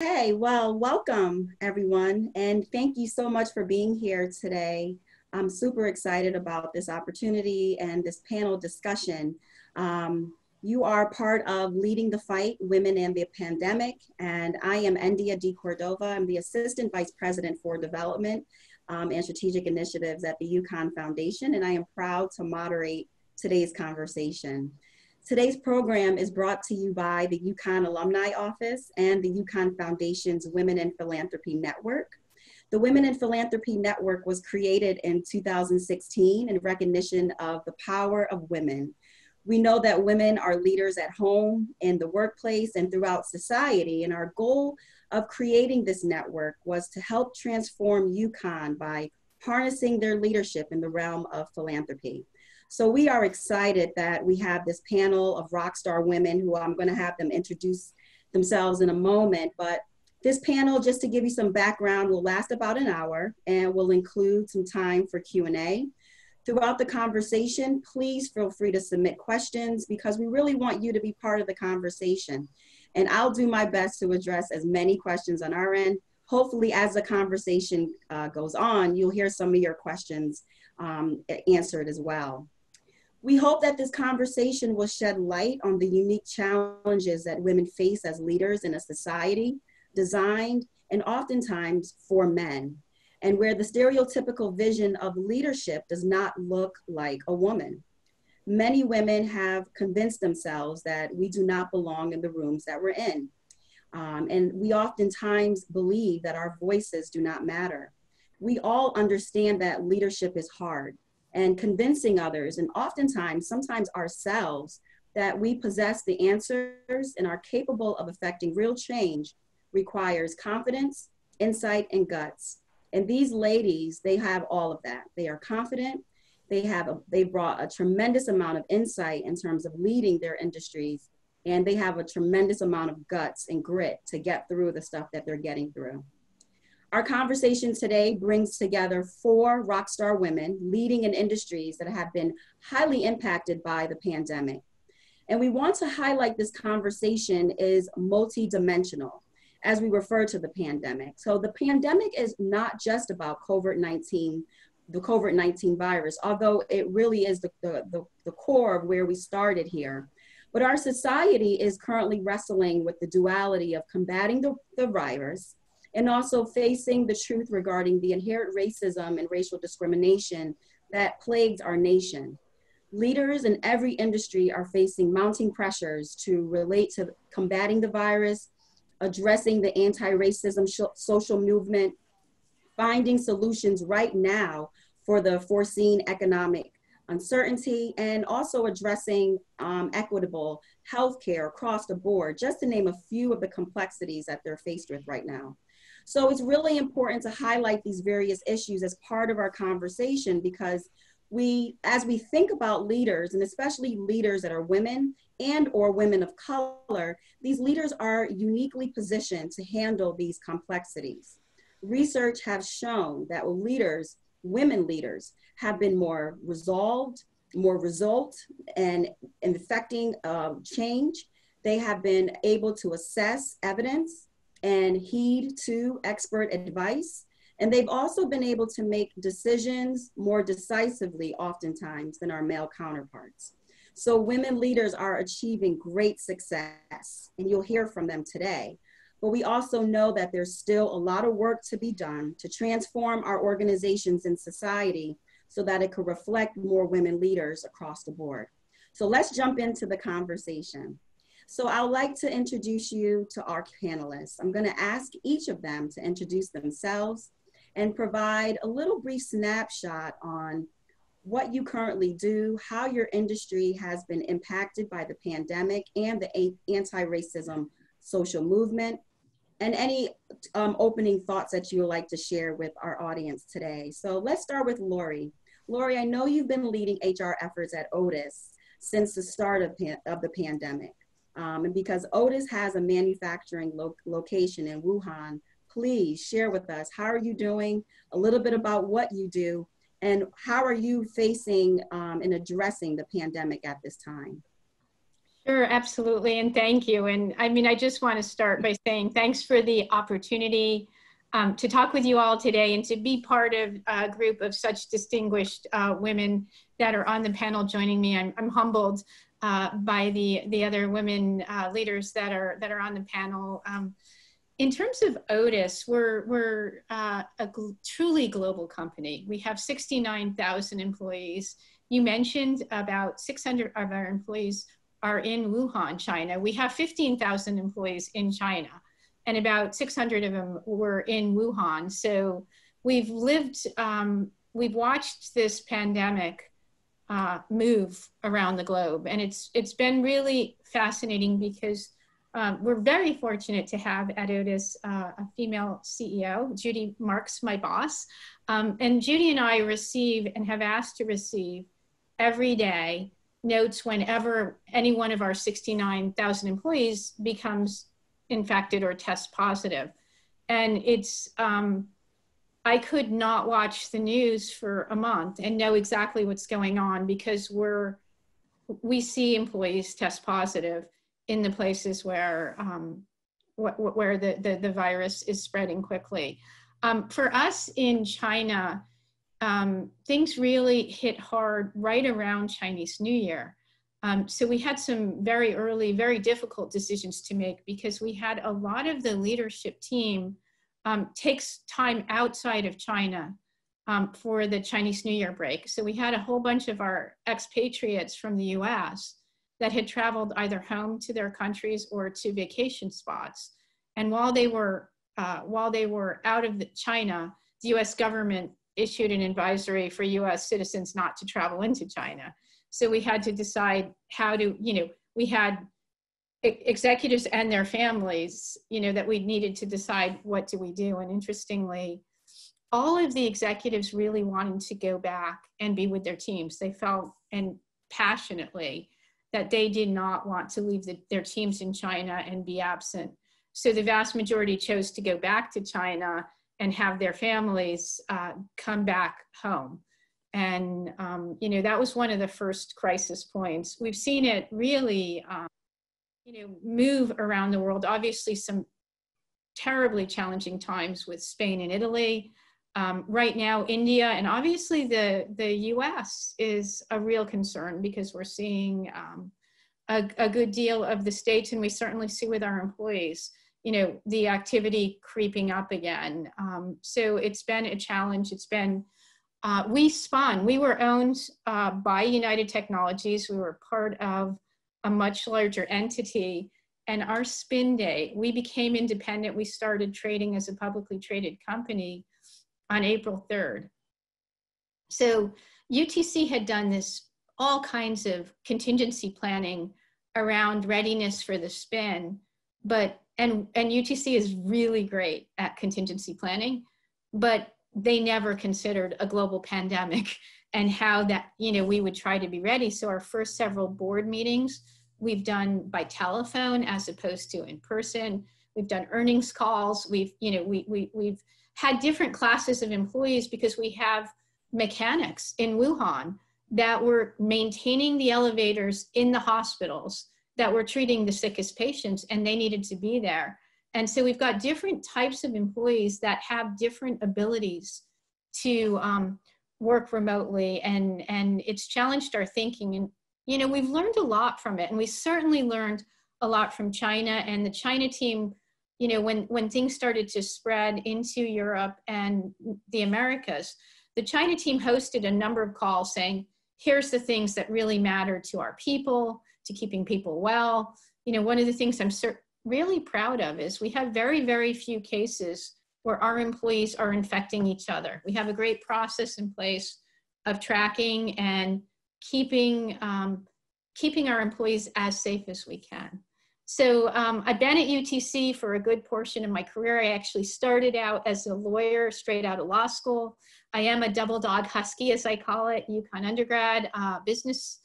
Okay, well, welcome everyone, and thank you so much for being here today. I'm super excited about this opportunity and this panel discussion. Um, you are part of Leading the Fight, Women and the Pandemic, and I am Endia D. Cordova. I'm the Assistant Vice President for Development um, and Strategic Initiatives at the UConn Foundation, and I am proud to moderate today's conversation. Today's program is brought to you by the UConn Alumni Office and the UConn Foundation's Women in Philanthropy Network. The Women in Philanthropy Network was created in 2016 in recognition of the power of women. We know that women are leaders at home, in the workplace, and throughout society, and our goal of creating this network was to help transform UConn by harnessing their leadership in the realm of philanthropy. So we are excited that we have this panel of rock star women who I'm going to have them introduce themselves in a moment. But this panel, just to give you some background, will last about an hour and will include some time for Q&A. Throughout the conversation, please feel free to submit questions because we really want you to be part of the conversation. And I'll do my best to address as many questions on our end. Hopefully, as the conversation uh, goes on, you'll hear some of your questions um, answered as well. We hope that this conversation will shed light on the unique challenges that women face as leaders in a society designed and oftentimes for men, and where the stereotypical vision of leadership does not look like a woman. Many women have convinced themselves that we do not belong in the rooms that we're in. Um, and we oftentimes believe that our voices do not matter. We all understand that leadership is hard and convincing others, and oftentimes, sometimes ourselves, that we possess the answers and are capable of affecting real change requires confidence, insight, and guts. And these ladies, they have all of that. They are confident. They have a, they brought a tremendous amount of insight in terms of leading their industries, and they have a tremendous amount of guts and grit to get through the stuff that they're getting through. Our conversation today brings together four rock star women leading in industries that have been highly impacted by the pandemic. And we want to highlight this conversation is multidimensional as we refer to the pandemic. So the pandemic is not just about COVID-19, the COVID-19 virus, although it really is the, the, the, core of where we started here. But our society is currently wrestling with the duality of combating the, the virus and also facing the truth regarding the inherent racism and racial discrimination that plagues our nation. Leaders in every industry are facing mounting pressures to relate to combating the virus, addressing the anti-racism social movement, finding solutions right now for the foreseen economic uncertainty, and also addressing um, equitable healthcare across the board, just to name a few of the complexities that they're faced with right now. So it's really important to highlight these various issues as part of our conversation because we, as we think about leaders, and especially leaders that are women and or women of color, these leaders are uniquely positioned to handle these complexities. Research has shown that leaders, women leaders, have been more resolved, more result, and in affecting uh, change. They have been able to assess evidence and heed to expert advice. And they've also been able to make decisions more decisively, oftentimes, than our male counterparts. So, women leaders are achieving great success, and you'll hear from them today. But we also know that there's still a lot of work to be done to transform our organizations and society so that it could reflect more women leaders across the board. So, let's jump into the conversation. So I'd like to introduce you to our panelists. I'm gonna ask each of them to introduce themselves and provide a little brief snapshot on what you currently do, how your industry has been impacted by the pandemic and the anti-racism social movement, and any um, opening thoughts that you would like to share with our audience today. So let's start with Lori. Lori, I know you've been leading HR efforts at Otis since the start of, of the pandemic. Um, and because Otis has a manufacturing lo location in Wuhan, please share with us how are you doing, a little bit about what you do, and how are you facing um, and addressing the pandemic at this time? Sure, absolutely. And thank you. And I mean, I just want to start by saying thanks for the opportunity um, to talk with you all today and to be part of a group of such distinguished uh, women that are on the panel joining me. I'm, I'm humbled uh, by the, the other women uh, leaders that are, that are on the panel. Um, in terms of Otis, we're, we're uh, a gl truly global company. We have 69,000 employees. You mentioned about 600 of our employees are in Wuhan, China. We have 15,000 employees in China, and about 600 of them were in Wuhan. So we've lived, um, we've watched this pandemic uh, move around the globe, and it's it's been really fascinating because um, we're very fortunate to have at Otis uh, a female CEO, Judy Marks, my boss, um, and Judy and I receive and have asked to receive every day notes whenever any one of our 69,000 employees becomes infected or test positive. And it's, um, I could not watch the news for a month and know exactly what's going on because we're, we see employees test positive in the places where, um, wh where the, the, the, virus is spreading quickly. Um, for us in China, um, things really hit hard right around Chinese New Year. Um, so we had some very early, very difficult decisions to make because we had a lot of the leadership team um, takes time outside of China um, for the Chinese New Year break. So we had a whole bunch of our expatriates from the US that had traveled either home to their countries or to vacation spots. And while they were, uh, while they were out of the China, the US government issued an advisory for US citizens not to travel into China. So we had to decide how to, you know, we had executives and their families, you know, that we needed to decide what do we do. And interestingly, all of the executives really wanted to go back and be with their teams. They felt and passionately that they did not want to leave the, their teams in China and be absent. So the vast majority chose to go back to China and have their families uh, come back home. And, um, you know, that was one of the first crisis points. We've seen it really, um, you know, move around the world. Obviously, some terribly challenging times with Spain and Italy. Um, right now, India and obviously the, the US is a real concern because we're seeing um, a, a good deal of the states, and we certainly see with our employees, you know, the activity creeping up again. Um, so it's been a challenge. It's been, uh, we spun, we were owned uh, by United Technologies. We were part of a much larger entity. And our spin day, we became independent. We started trading as a publicly traded company on April 3rd. So UTC had done this, all kinds of contingency planning around readiness for the spin, but and and UTC is really great at contingency planning, but they never considered a global pandemic and how that you know we would try to be ready. So our first several board meetings we've done by telephone as opposed to in person. We've done earnings calls. We've you know we we we've had different classes of employees because we have mechanics in Wuhan that were maintaining the elevators in the hospitals that were treating the sickest patients and they needed to be there. And so we've got different types of employees that have different abilities to um, work remotely and, and it's challenged our thinking. And, you know, we've learned a lot from it and we certainly learned a lot from China and the China team, you know, when, when things started to spread into Europe and the Americas, the China team hosted a number of calls saying, here's the things that really matter to our people, to keeping people well. You know, one of the things I'm really proud of is we have very, very few cases where our employees are infecting each other. We have a great process in place of tracking and keeping, um, keeping our employees as safe as we can. So um, I've been at UTC for a good portion of my career. I actually started out as a lawyer straight out of law school. I am a double dog husky, as I call it, UConn undergrad, uh, business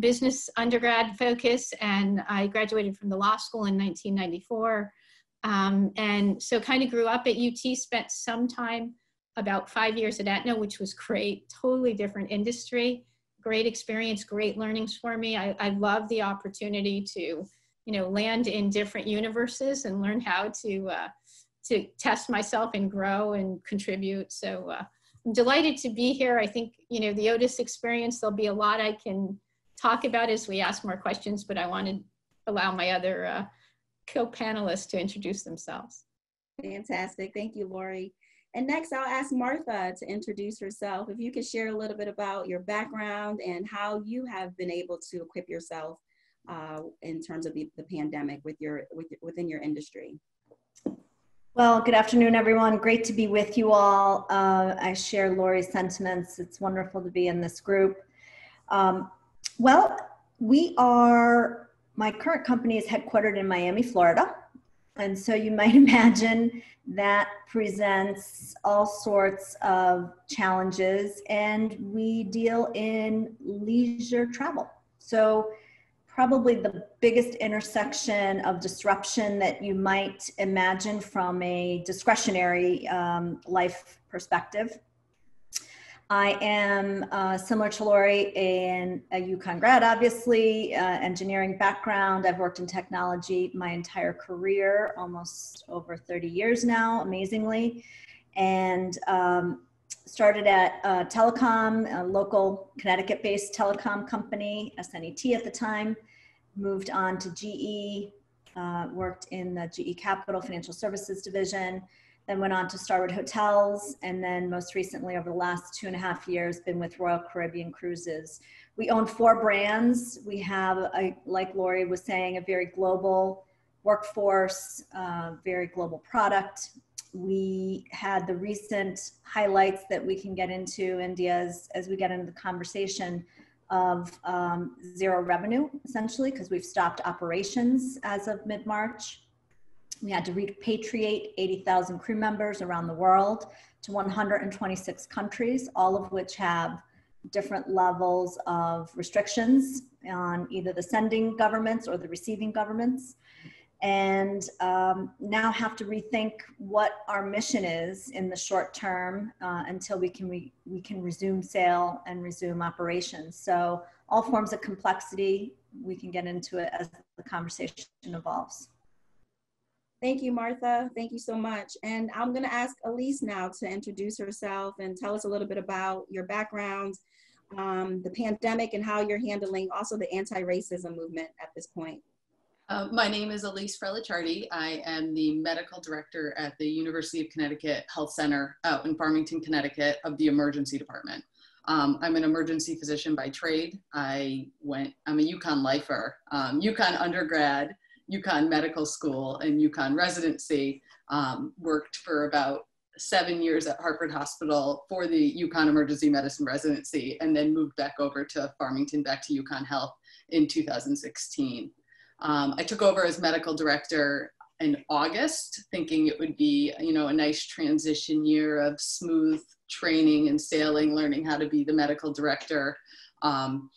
business undergrad focus, and I graduated from the law school in 1994. Um, and so kind of grew up at UT, spent some time, about five years at Aetna, which was great, totally different industry, great experience, great learnings for me. I, I love the opportunity to, you know, land in different universes and learn how to uh, to test myself and grow and contribute. So uh, I'm delighted to be here. I think, you know, the Otis experience, there'll be a lot I can talk about as we ask more questions, but I want to allow my other uh, co-panelists to introduce themselves. Fantastic. Thank you, Lori. And next, I'll ask Martha to introduce herself. If you could share a little bit about your background and how you have been able to equip yourself uh, in terms of the, the pandemic with your, with, within your industry. Well, good afternoon, everyone. Great to be with you all. Uh, I share Lori's sentiments. It's wonderful to be in this group. Um, well, we are, my current company is headquartered in Miami, Florida. And so you might imagine that presents all sorts of challenges, and we deal in leisure travel. So probably the biggest intersection of disruption that you might imagine from a discretionary um, life perspective. I am uh, similar to Lori in a UConn grad, obviously, uh, engineering background. I've worked in technology my entire career, almost over 30 years now, amazingly. And um, started at uh, Telecom, a local Connecticut based telecom company, SNET at the time, moved on to GE, uh, worked in the GE Capital Financial Services Division, then went on to Starwood Hotels, and then most recently, over the last two and a half years, been with Royal Caribbean Cruises. We own four brands. We have, a, like Lori was saying, a very global workforce, uh, very global product we had the recent highlights that we can get into, India, as, as we get into the conversation of um, zero revenue, essentially, because we've stopped operations as of mid March. We had to repatriate 80,000 crew members around the world to 126 countries, all of which have different levels of restrictions on either the sending governments or the receiving governments and um, now have to rethink what our mission is in the short term uh, until we can re- we can resume sail and resume operations. So all forms of complexity, we can get into it as the conversation evolves. Thank you, Martha. Thank you so much. And I'm going to ask Elise now to introduce herself and tell us a little bit about your background, um, the pandemic, and how you're handling also the anti-racism movement at this point. Uh, my name is Elise Frelichardi. I am the medical director at the University of Connecticut Health Center out in Farmington, Connecticut of the emergency department. Um, I'm an emergency physician by trade. I went, I'm a UConn lifer, um, UConn undergrad, UConn medical school, and UConn residency. Um, worked for about seven years at Hartford Hospital for the UConn emergency medicine residency, and then moved back over to Farmington, back to UConn Health in 2016. Um, I took over as medical director in August, thinking it would be, you know, a nice transition year of smooth training and sailing, learning how to be the medical director. Um,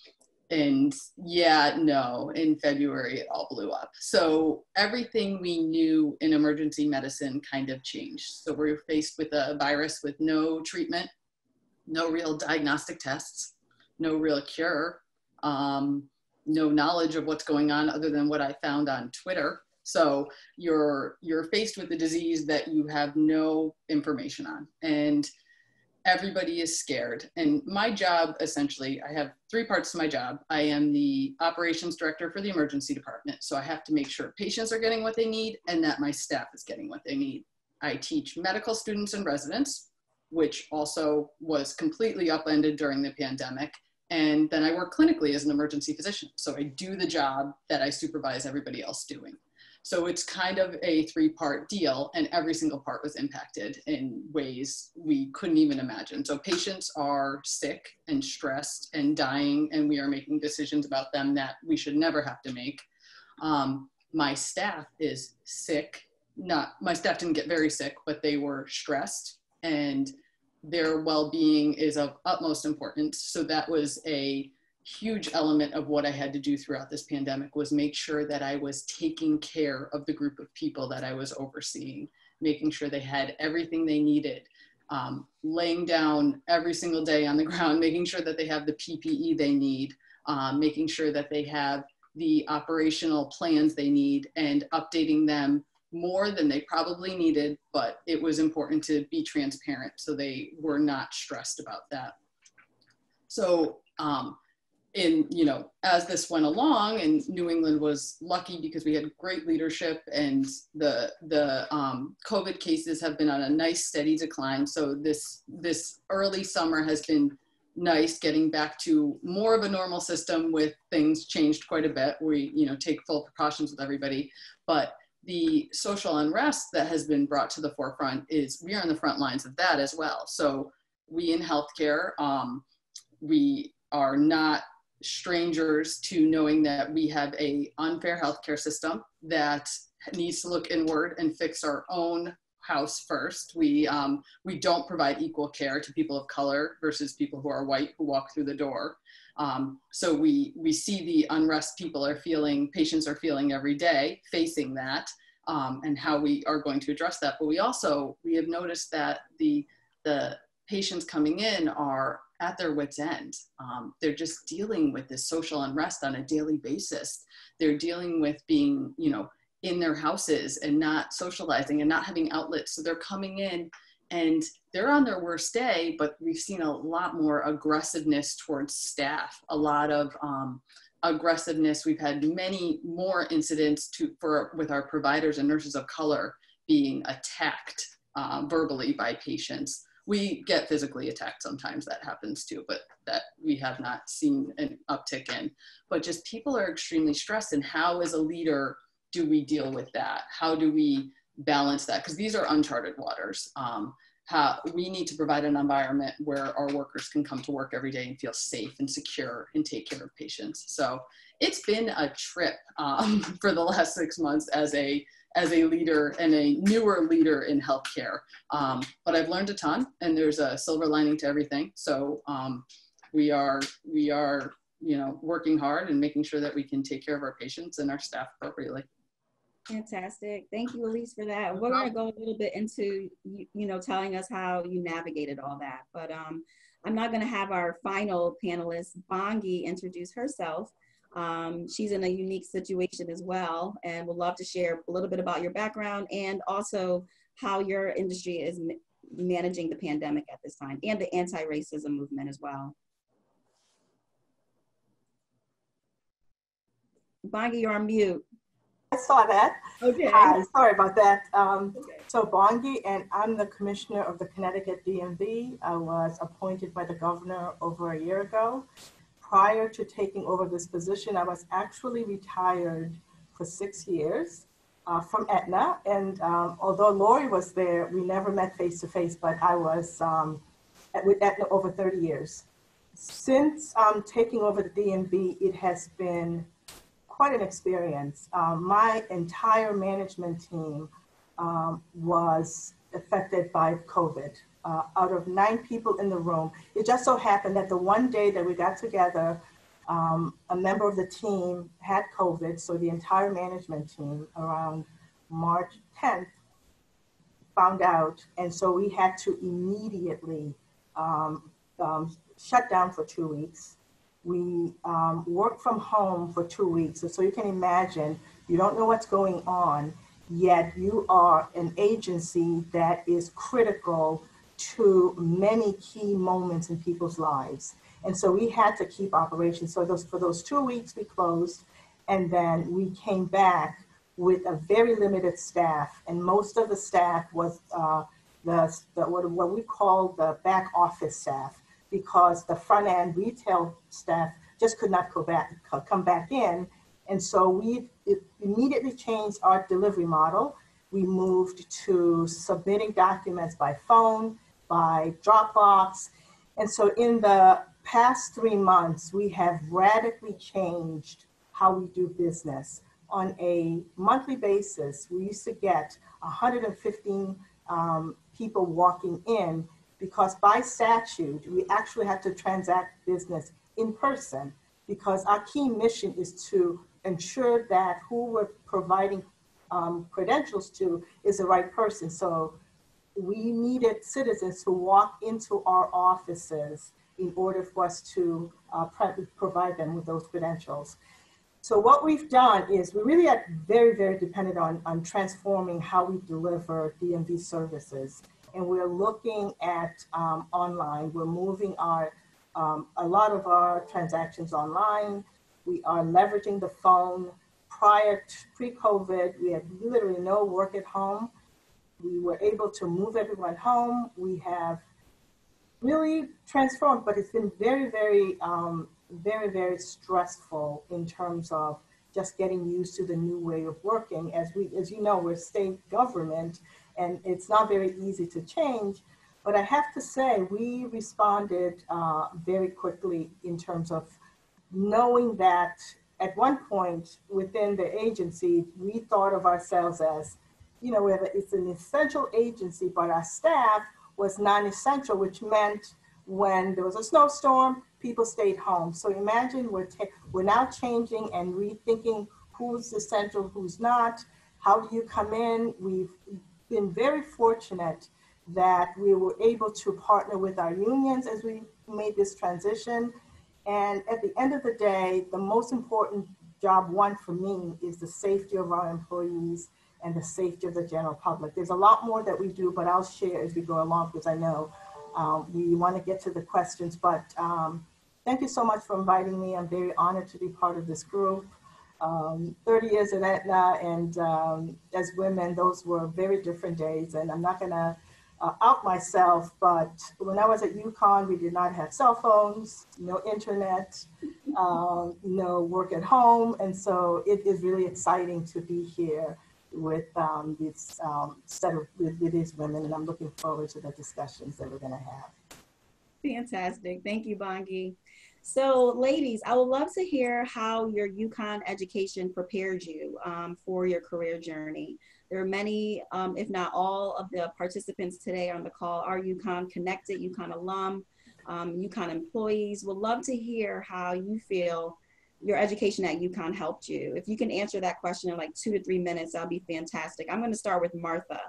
and yeah, no, in February it all blew up. So everything we knew in emergency medicine kind of changed. So we are faced with a virus with no treatment, no real diagnostic tests, no real cure. Um, no knowledge of what's going on other than what I found on Twitter. So you're you're faced with a disease that you have no information on, and everybody is scared. And my job, essentially, I have three parts to my job. I am the operations director for the emergency department, so I have to make sure patients are getting what they need and that my staff is getting what they need. I teach medical students and residents, which also was completely upended during the pandemic. And then I work clinically as an emergency physician. So I do the job that I supervise everybody else doing. So it's kind of a three part deal, and every single part was impacted in ways we couldn't even imagine. So patients are sick and stressed and dying, and we are making decisions about them that we should never have to make. Um, my staff is sick. Not my staff didn't get very sick, but they were stressed and their well-being is of utmost importance. So that was a huge element of what I had to do throughout this pandemic was make sure that I was taking care of the group of people that I was overseeing, making sure they had everything they needed. um, laying down every single day on the ground, making sure that they have the PPE they need, um, making sure that they have the operational plans they need and updating them more than they probably needed, but it was important to be transparent so they were not stressed about that. So um, in, you know, as this went along and New England was lucky because we had great leadership and the, the um, COVID cases have been on a nice steady decline. So this, this early summer has been nice getting back to more of a normal system with things changed quite a bit. We, you know, take full precautions with everybody, but the social unrest that has been brought to the forefront is we are on the front lines of that as well. So we in healthcare, um, we are not strangers to knowing that we have a unfair healthcare system that needs to look inward and fix our own house first. We um, we don't provide equal care to people of color versus people who are white who walk through the door. Um, so we, we see the unrest people are feeling, patients are feeling every day, facing that, um, and how we are going to address that. But we also, we have noticed that the, the patients coming in are at their wits end. Um, they're just dealing with this social unrest on a daily basis. They're dealing with being, you know, in their houses and not socializing and not having outlets. So they're coming in and they're on their worst day, but we've seen a lot more aggressiveness towards staff, a lot of um, aggressiveness. We've had many more incidents to, for, with our providers and nurses of color being attacked uh, verbally by patients. We get physically attacked sometimes, that happens too, but that we have not seen an uptick in. But just people are extremely stressed, and how, as a leader, do we deal with that? How do we balance that because these are uncharted waters. Um, how we need to provide an environment where our workers can come to work every day and feel safe and secure and take care of patients. So it's been a trip um, for the last six months as a as a leader and a newer leader in healthcare. Um, but I've learned a ton, and there's a silver lining to everything. So um, we are we are you know working hard and making sure that we can take care of our patients and our staff appropriately. Fantastic. Thank you, Elise, for that. We're going to go a little bit into, you, you know, telling us how you navigated all that. But um, I'm not going to have our final panelist, Bongi, introduce herself. Um, she's in a unique situation as well and would love to share a little bit about your background and also how your industry is managing the pandemic at this time and the anti-racism movement as well. Bongi, you're on mute. I saw that. Okay. Hi, sorry about that. Um, okay. So Bongi, and I'm the commissioner of the Connecticut DMV. I was appointed by the governor over a year ago. Prior to taking over this position, I was actually retired for six years uh, from Aetna. And um, although Lori was there, we never met face to face, but I was um, at, with Aetna over 30 years. Since um, taking over the DMV, it has been quite an experience. Um, my entire management team um, was affected by COVID. Uh, out of nine people in the room, it just so happened that the one day that we got together, um, a member of the team had COVID, so the entire management team around March 10th found out, and so we had to immediately um, um, shut down for two weeks. We um, work from home for two weeks. So, so you can imagine, you don't know what's going on, yet you are an agency that is critical to many key moments in people's lives. And so we had to keep operations. So those for those two weeks we closed, and then we came back with a very limited staff, and most of the staff was uh, the, the what, what we call the back office staff because the front end retail staff just could not go back, come back in. And so we immediately changed our delivery model. We moved to submitting documents by phone, by Dropbox. And so in the past three months, we have radically changed how we do business. On a monthly basis, we used to get 115 um, people walking in because by statute, we actually have to transact business in person because our key mission is to ensure that who we're providing um, credentials to is the right person. So we needed citizens to walk into our offices in order for us to uh, provide them with those credentials. So what we've done is we really are very, very dependent on, on transforming how we deliver DMV services. And we're looking at um, online. We're moving our um, a lot of our transactions online. We are leveraging the phone. Prior to pre-COVID, we had literally no work at home. We were able to move everyone home. We have really transformed, but it's been very, very, um, very, very stressful in terms of just getting used to the new way of working. As we, as you know, we're state government, and it's not very easy to change. But I have to say, we responded uh, very quickly in terms of knowing that at one point within the agency, we thought of ourselves as, you know, it's an essential agency, but our staff was non-essential, which meant when there was a snowstorm, people stayed home. So imagine we're, we're now changing and rethinking who's essential, who's not, how do you come in? We've been very fortunate that we were able to partner with our unions as we made this transition. And at the end of the day, the most important job one for me is the safety of our employees and the safety of the general public. There's a lot more that we do, but I'll share as we go along because I know um, we want to get to the questions. But um, thank you so much for inviting me. I'm very honored to be part of this group. Um, 30 years at Aetna, and um, as women, those were very different days. And I'm not going to uh, out myself, but when I was at UConn, we did not have cell phones, no internet, um, no work at home. And so it is really exciting to be here with um, this um, set of with, with, these women, and I'm looking forward to the discussions that we're going to have. Fantastic. Thank you, Bongi. So, ladies, I would love to hear how your UConn education prepared you um, for your career journey. There are many, um, if not all, of the participants today on the call are UConn connected, UConn alum, um, UConn employees. Would love to hear how you feel your education at UConn helped you. If you can answer that question in like two to three minutes, that'll be fantastic. I'm going to start with Martha.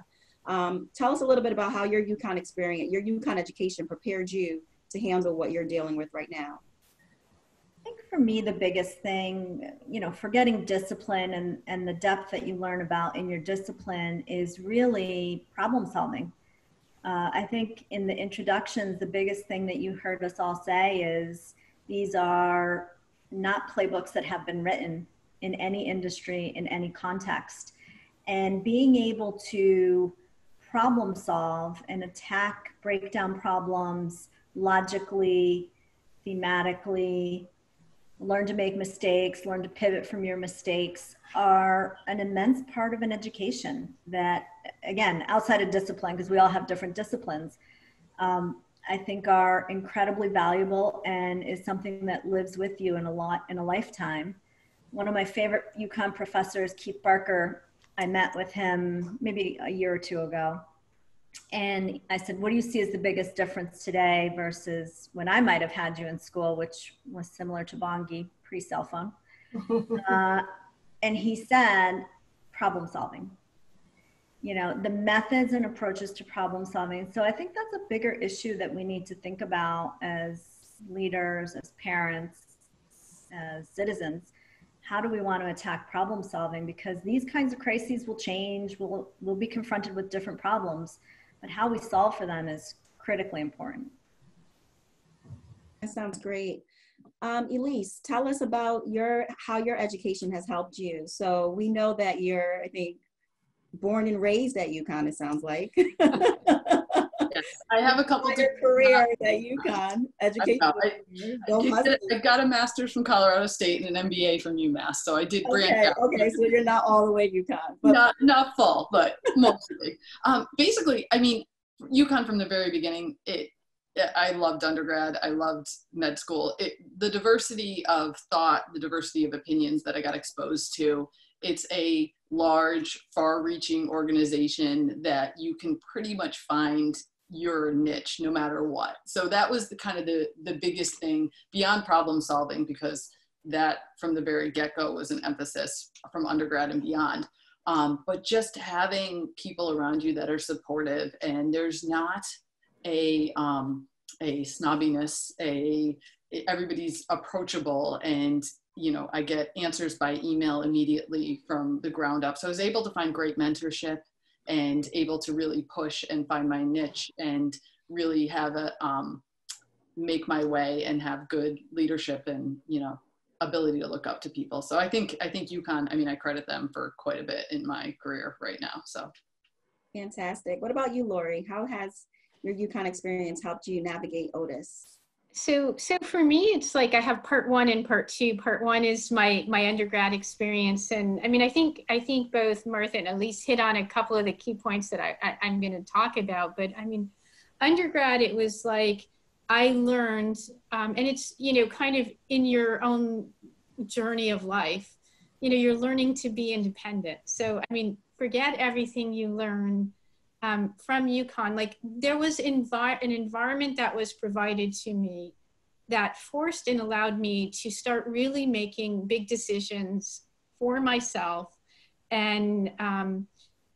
Um, tell us a little bit about how your UConn experience, your UConn education prepared you to handle what you're dealing with right now I think for me the biggest thing you know forgetting discipline and and the depth that you learn about in your discipline is really problem solving uh, i think in the introductions the biggest thing that you heard us all say is these are not playbooks that have been written in any industry in any context. And being able to problem solve and attack break down problems logically thematically learn to make mistakes, learn to pivot from your mistakes are an immense part of an education that, again, outside of discipline, because we all have different disciplines, um, I think are incredibly valuable and is something that lives with you in a lot in a lifetime. One of my favorite UConn professors, Keith Barker, I met with him maybe a year or two ago and I said, What do you see as the biggest difference today versus when I might have had you in school, which was similar to Bongi pre cell phone? uh, and he said, Problem solving. You know, the methods and approaches to problem solving. So I think that's a bigger issue that we need to think about as leaders, as parents, as citizens how do we want to attack problem solving because these kinds of crises will change we'll, we'll be confronted with different problems but how we solve for them is critically important. That sounds great. Um, Elise, tell us about your how your education has helped you. So we know that you're, I think, born and raised at UConn. It sounds like. yes, I have a couple different career at UConn. Education. I, I, I, got a master's from Colorado State and an MBA from UMass, so I did branch okay, out. Okay, so you're not all the way UConn, but not not full, but mostly. um, basically, I mean, UConn from the very beginning. It I loved undergrad. I loved med school. It, the diversity of thought, the diversity of opinions that I got exposed to. It's a large, far reaching organization that you can pretty much find your niche no matter what. So that was the kind of the, the biggest thing beyond problem solving because that from the very get go was an emphasis from undergrad and beyond. Um, but just having people around you that are supportive and there's not a, um, a snobbiness, a, everybody's approachable and you know i get answers by email immediately from the ground up. So i was able to find great mentorship and able to really push and find my niche and really have a um, make my way and have good leadership and you know ability to look up to people. So i think i think UConn i mean i credit them for quite a bit in my career right now so. Fantastic. What about you lori? How has your UConn experience helped you navigate otis so so for me it's like i have part one and part two. Part one is my my undergrad experience. And i mean i think i think both martha and elise hit on a couple of the key points that i, I i'm going to talk about. But i mean undergrad it was like i learned um, and it's you know kind of in your own journey of life. You know you're learning to be independent. So i mean forget everything you learn um, from UConn, like there was envi- an environment that was provided to me that forced and allowed me to start really making big decisions for myself and, um,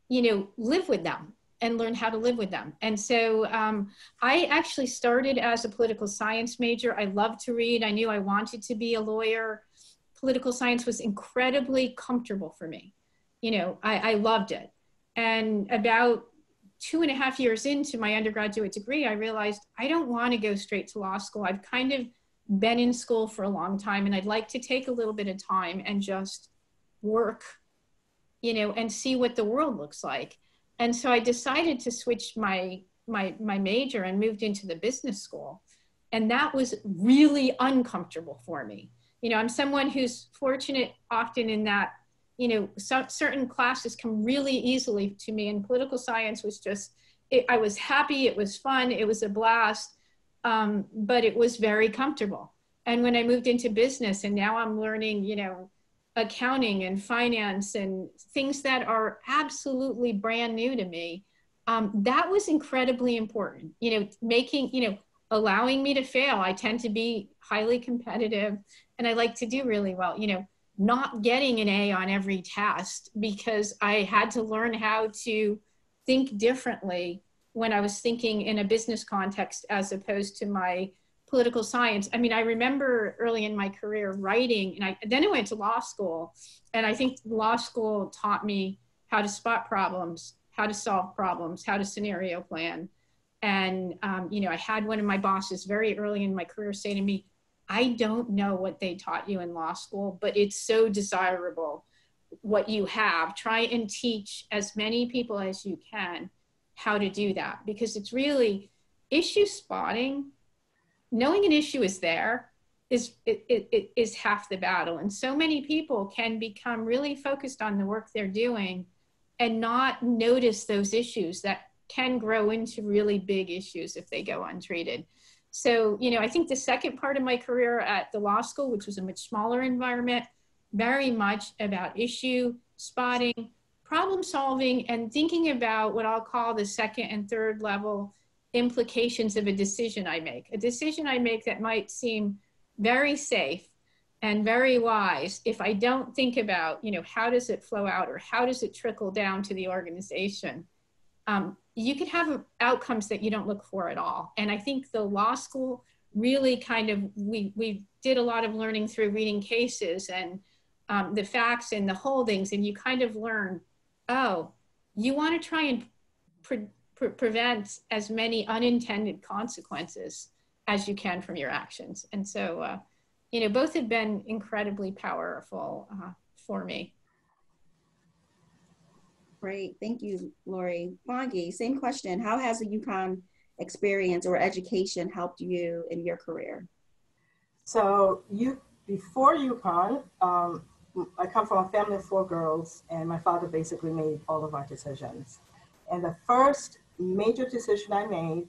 you know, live with them and learn how to live with them. And so um, I actually started as a political science major. I loved to read. I knew I wanted to be a lawyer. Political science was incredibly comfortable for me. You know, I, I loved it. And about two and a half years into my undergraduate degree, I realized I don't want to go straight to law school. I've kind of been in school for a long time and I'd like to take a little bit of time and just work, you know, and see what the world looks like. And so I decided to switch my my my major and moved into the business school. And that was really uncomfortable for me. You know, I'm someone who's fortunate often in that you know, so, certain classes come really easily to me. And political science was just, it, I was happy, it was fun, it was a blast, um, but it was very comfortable. And when I moved into business and now I'm learning, you know, accounting and finance and things that are absolutely brand new to me, um, that was incredibly important. You know, making, you know, allowing me to fail. I tend to be highly competitive and I like to do really well. You know, not getting an A on every test because I had to learn how to think differently when I was thinking in a business context as opposed to my political science. I mean, I remember early in my career writing, and I then I went to law school, and I think law school taught me how to spot problems, how to solve problems, how to scenario plan. And um, you know, I had one of my bosses very early in my career say to me, I don't know what they taught you in law school, but it's so desirable what you have. Try and teach as many people as you can how to do that because it's really issue spotting. Knowing an issue is there is it, it, it is half the battle. And so many people can become really focused on the work they're doing and not notice those issues that can grow into really big issues if they go untreated. So, you know, I think the second part of my career at the law school, which was a much smaller environment, very much about issue spotting, problem solving, and thinking about what I'll call the second and third level implications of a decision I make. A decision I make that might seem very safe and very wise if I don't think about, you know, how does it flow out or how does it trickle down to the organization. Um, you could have outcomes that you don't look for at all. And I think the law school really kind of we we did a lot of learning through reading cases and um, the facts and the holdings, and you kind of learn, oh, you want to try and pre- pre- prevent as many unintended consequences as you can from your actions. And so, uh, you know, both have been incredibly powerful uh, for me. Great, thank you, Lori. Bongi, same question. How has the UConn experience or education helped you in your career? So you, before UConn, um, I come from a family of four girls and my father basically made all of our decisions. And the first major decision I made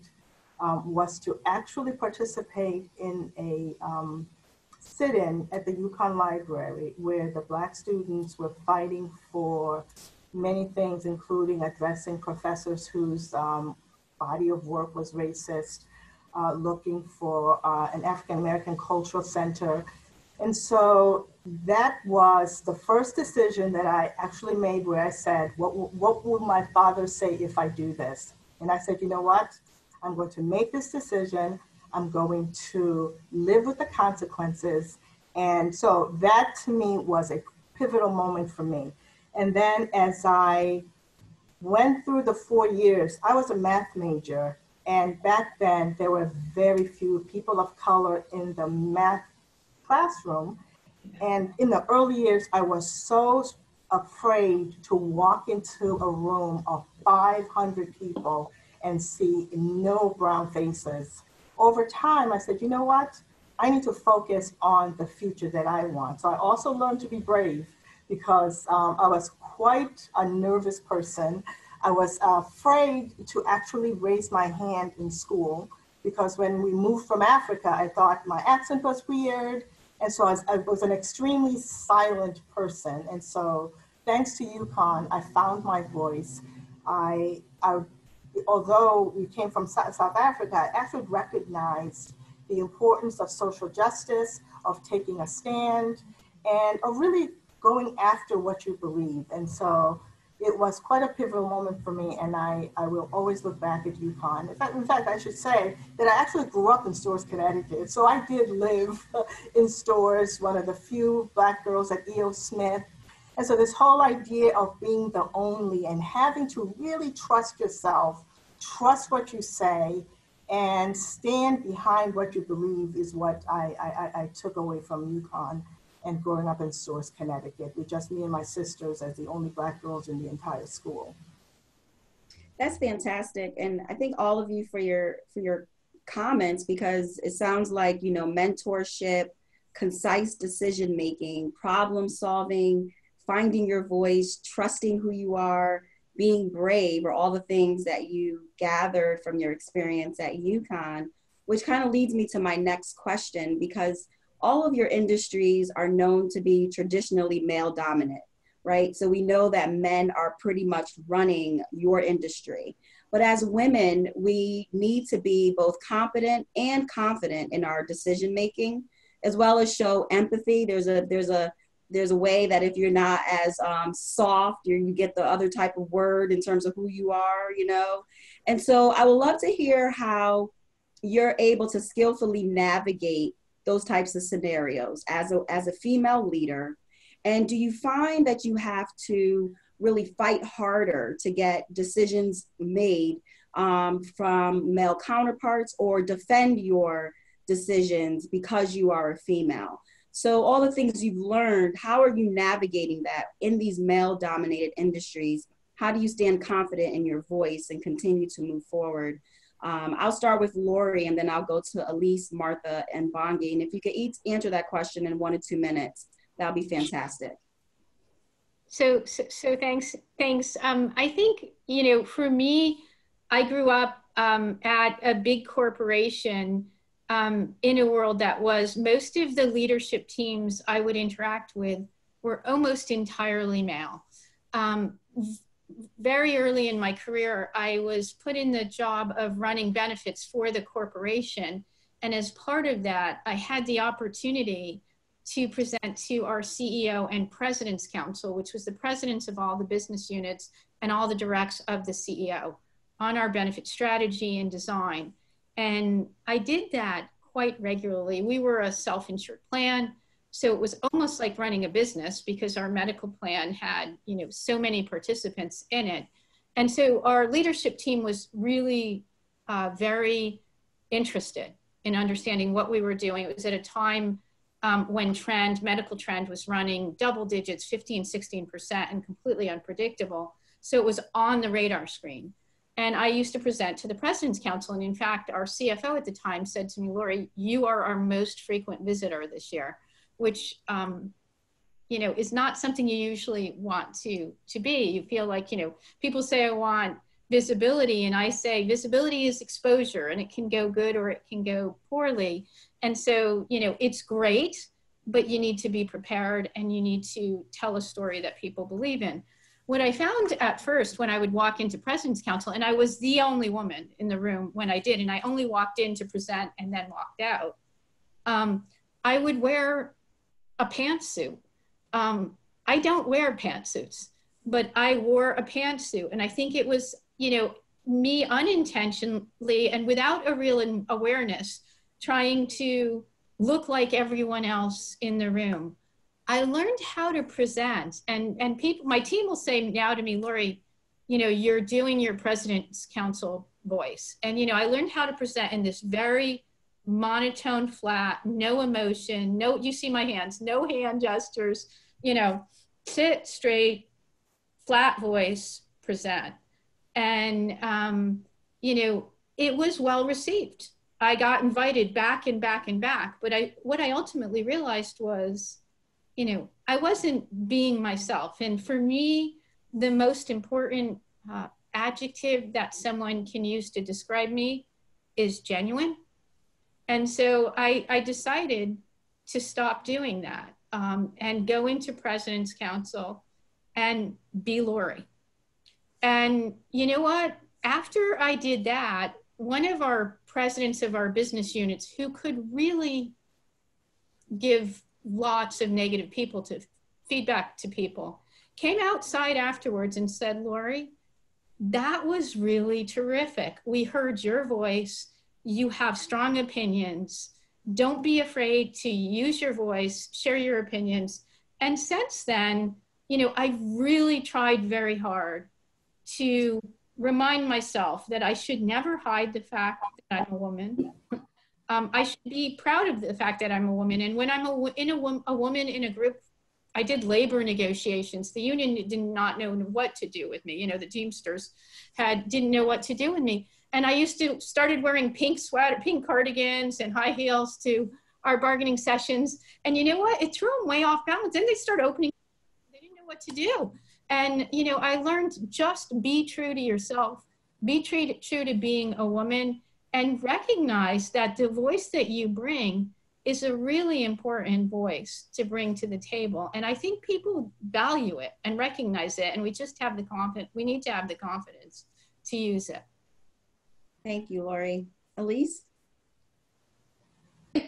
um, was to actually participate in a um, sit-in at the UConn Library where the black students were fighting for many things, including addressing professors whose um, body of work was racist, uh, looking for uh, an African American cultural center, And so that was the first decision that I actually made where I said, what, what will my father say if I do this? And I said, you know what? I'm going to make this decision. I'm going to live with the consequences. And so that to me was a pivotal moment for me. And then as I went through the four years, I was a math major. And back then, there were very few people of color in the math classroom. And in the early years, I was so afraid to walk into a room of 500 people and see no brown faces. Over time, I said, you know what? I need to focus on the future that I want. So I also learned to be brave because um, I was quite a nervous person. I was afraid to actually raise my hand in school because when we moved from Africa, I thought my accent was weird. And so I was, I was an extremely silent person. And so thanks to UConn, I found my voice. I, I although we came from South Africa, I actually recognized the importance of social justice, of taking a stand, and of really going after what you believe. And so it was quite a pivotal moment for me, and I, I will always look back at UConn. In fact, in fact, I should say that I actually grew up in Storrs, Connecticut. So I did live in Storrs, one of the few Black girls at E.O. Smith. And so this whole idea of being the only and having to really trust yourself, trust what you say, and stand behind what you believe is what I, I, I took away from UConn and growing up in Storrs, Connecticut, with just me and my sisters as the only Black girls in the entire school. That's fantastic, and I thank all of you for your for your comments because it sounds like you know mentorship, concise decision making, problem solving, finding your voice, trusting who you are, being brave, are all the things that you gathered from your experience at UConn, which kind of leads me to my next question because all of your industries are known to be traditionally male dominant, right? So we know that men are pretty much running your industry. But as women, we need to be both competent and confident in our decision making, as well as show empathy. There's a there's a there's a way that if you're not as um, soft, you get the other type of word in terms of who you are, you know. And so I would love to hear how you're able to skillfully navigate those types of scenarios as a, as a female leader? And do you find that you have to really fight harder to get decisions made um, from male counterparts or defend your decisions because you are a female? So, all the things you've learned, how are you navigating that in these male dominated industries? How do you stand confident in your voice and continue to move forward um, I'll start with Lori and then I'll go to Elise, Martha, and Bongi. And if you could each answer that question in one or two minutes, that'll be fantastic. So, so, so thanks, thanks. Um, I think, you know, for me, I grew up um, at a big corporation um, in a world that was most of the leadership teams I would interact with were almost entirely male. Um, very early in my career, I was put in the job of running benefits for the corporation. And as part of that, I had the opportunity to present to our CEO and President's Council, which was the presidents of all the business units and all the directs of the CEO on our benefit strategy and design. And I did that quite regularly. We were a self insured plan. So it was almost like running a business because our medical plan had, you know, so many participants in it. And so our leadership team was really uh, very interested in understanding what we were doing. It was at a time um, when trend, medical trend was running double digits, 15, 16%, and completely unpredictable. So it was on the radar screen. And I used to present to the President's Council. And in fact, our CFO at the time said to me, Lori, you are our most frequent visitor this year which um, you know is not something you usually want to to be. You feel like you know people say i want visibility and i say visibility is exposure and it can go good or it can go poorly. And so you know it's great but you need to be prepared and you need to tell a story that people believe in. What i found at first when i would walk into president's council and i was the only woman in the room when i did and i only walked in to present and then walked out um, i would wear a pantsuit. Um, I don't wear pantsuits, but I wore a pantsuit. And I think it was, you know, me unintentionally and without a real awareness trying to look like everyone else in the room. I learned how to present and, and people, my team will say now to me, Lori, you know, you're doing your president's council voice. And, you know, I learned how to present in this very monotone, flat, no emotion, no, you see my hands, no hand gestures, you know, sit straight, flat voice, present. And, um, you know, it was well received. I got invited back and back and back. But I, what I ultimately realized was, you know, I wasn't being myself. And for me, the most important uh, adjective that someone can use to describe me is genuine. And so I, I decided to stop doing that um, and go into President's Council and be Lori. And you know what? After I did that, one of our presidents of our business units who could really give lots of negative people to feedback to people came outside afterwards and said, Lori, that was really terrific. We heard your voice. You have strong opinions. Don't be afraid to use your voice, share your opinions. And since then, you know, I've really tried very hard to remind myself that I should never hide the fact that I'm a woman. Um, I should be proud of the fact that I'm a woman. And when I'm a, in a, a woman in a group I did labor negotiations. The union did not know what to do with me. You know, the Teamsters had didn't know what to do with me. And I used to started wearing pink sweater, pink cardigans and high heels to our bargaining sessions. And you know what? It threw them way off balance. Then they started opening. They didn't know what to do. And you know, I learned just be true to yourself. Be true to being a woman and recognize that the voice that you bring is a really important voice to bring to the table. And I think people value it and recognize it. And we just have the confidence, we need to have the confidence to use it. Thank you, Lori. Elise?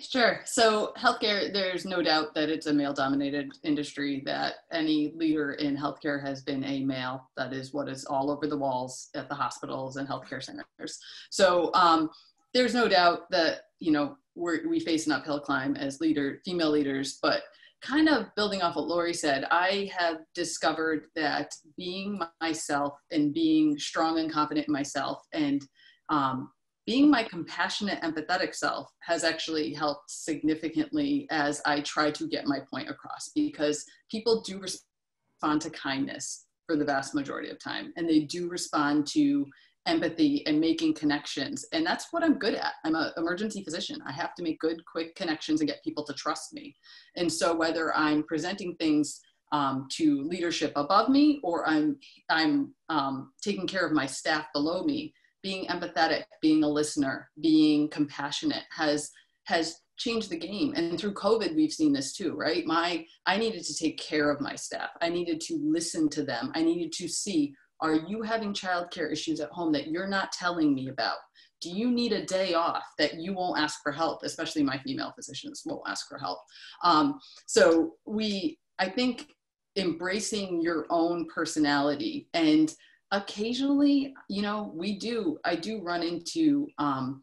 Sure. So healthcare, there's no doubt that it's a male dominated industry, that any leader in healthcare has been a male. That is what is all over the walls at the hospitals and healthcare centers. So um, there's no doubt that, you know, we're, we face an uphill climb as leader, female leaders, but kind of building off what Lori said, I have discovered that being myself and being strong and confident in myself and um, being my compassionate, empathetic self has actually helped significantly as I try to get my point across because people do respond to kindness for the vast majority of time and they do respond to empathy and making connections. And that's what I'm good at. I'm an emergency physician. I have to make good, quick connections and get people to trust me. And so whether I'm presenting things um, to leadership above me or I'm, I'm um, taking care of my staff below me, being empathetic, being a listener, being compassionate has, has changed the game. And through COVID, we've seen this too, right? My, I needed to take care of my staff. I needed to listen to them. I needed to see are you having childcare issues at home that you're not telling me about? Do you need a day off that you won't ask for help? Especially my female physicians won't ask for help. Um, so we, I think, embracing your own personality and occasionally, you know, we do. I do run into um,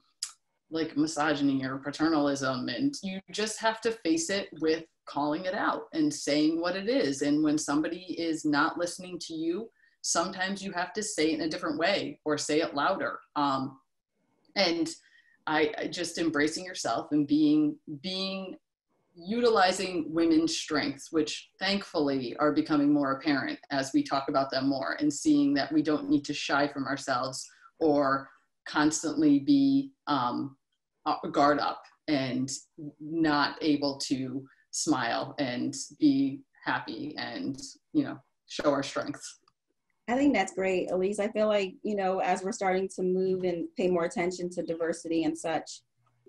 like misogyny or paternalism, and you just have to face it with calling it out and saying what it is. And when somebody is not listening to you, sometimes you have to say it in a different way or say it louder. Um, and I, I just embracing yourself and being being utilizing women's strengths, which thankfully are becoming more apparent as we talk about them more and seeing that we don't need to shy from ourselves or constantly be um, guard up and not able to smile and be happy and you know show our strengths I think that's great, Elise. I feel like, you know, as we're starting to move and pay more attention to diversity and such,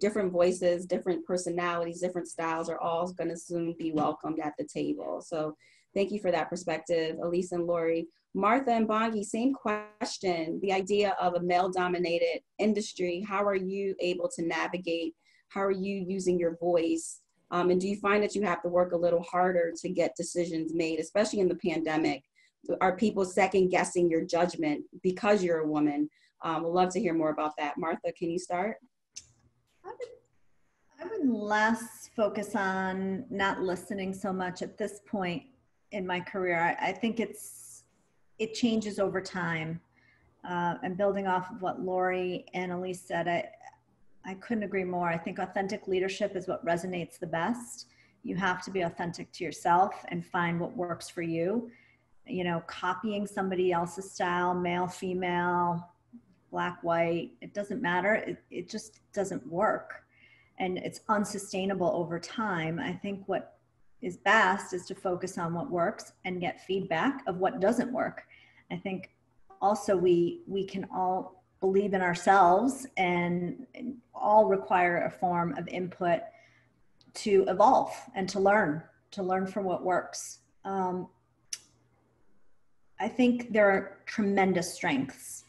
different voices, different personalities, different styles are all going to soon be welcomed at the table. So thank you for that perspective, Elise and Lori. Martha and Bongi, same question. The idea of a male dominated industry, how are you able to navigate? How are you using your voice Um, and do you find that you have to work a little harder to get decisions made, especially in the pandemic? Are people second guessing your judgment because you're a woman? Um, we'd love to hear more about that. Martha, can you start? I would, less focus on not listening so much at this point in my career. I, I think it's it changes over time. Uh, and building off of what Lori and Elise said, I, I couldn't agree more. I think authentic leadership is what resonates the best. You have to be authentic to yourself and find what works for you. You know, copying somebody else's style, male, female, black, white, it doesn't matter. It, it just doesn't work. And it's unsustainable over time. I think what is best is to focus on what works and get feedback of what doesn't work. I think also we we can all believe in ourselves and all require a form of input to evolve and to learn to learn from what works um, i think there are tremendous strengths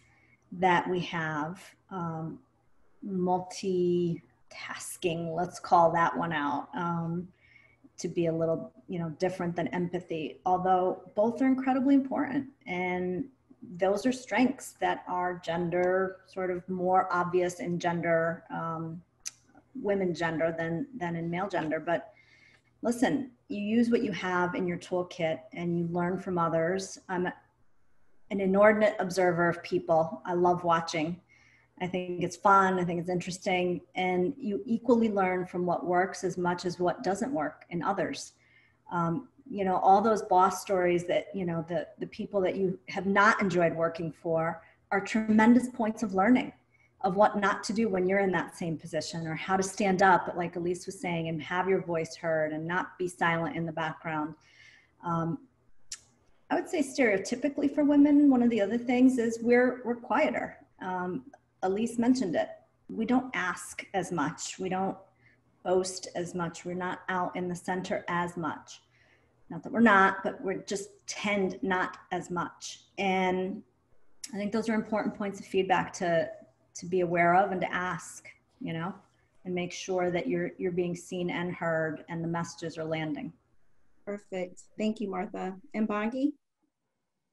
that we have um, multitasking let's call that one out um, to be a little you know different than empathy. Although both are incredibly important and those are strengths that are gender sort of more obvious in gender um, women gender than than in male gender. But listen you use what you have in your toolkit and you learn from others. I'm an inordinate observer of people. I love watching i think it's fun i think it's interesting and you equally learn from what works as much as what doesn't work in others. Um, you know all those boss stories that you know the the people that you have not enjoyed working for are tremendous points of learning of what not to do when you're in that same position or how to stand up like elise was saying and have your voice heard and not be silent in the background. Um, i would say stereotypically for women one of the other things is we're we're quieter. Um, elise mentioned it we don't ask as much we don't boast as much we're not out in the center as much not that we're not, but we're just tend not as much. And I think those are important points of feedback to to be aware of and to ask, you know, and make sure that you're you're being seen and heard and the messages are landing. Perfect. Thank you, Martha. And Bongi?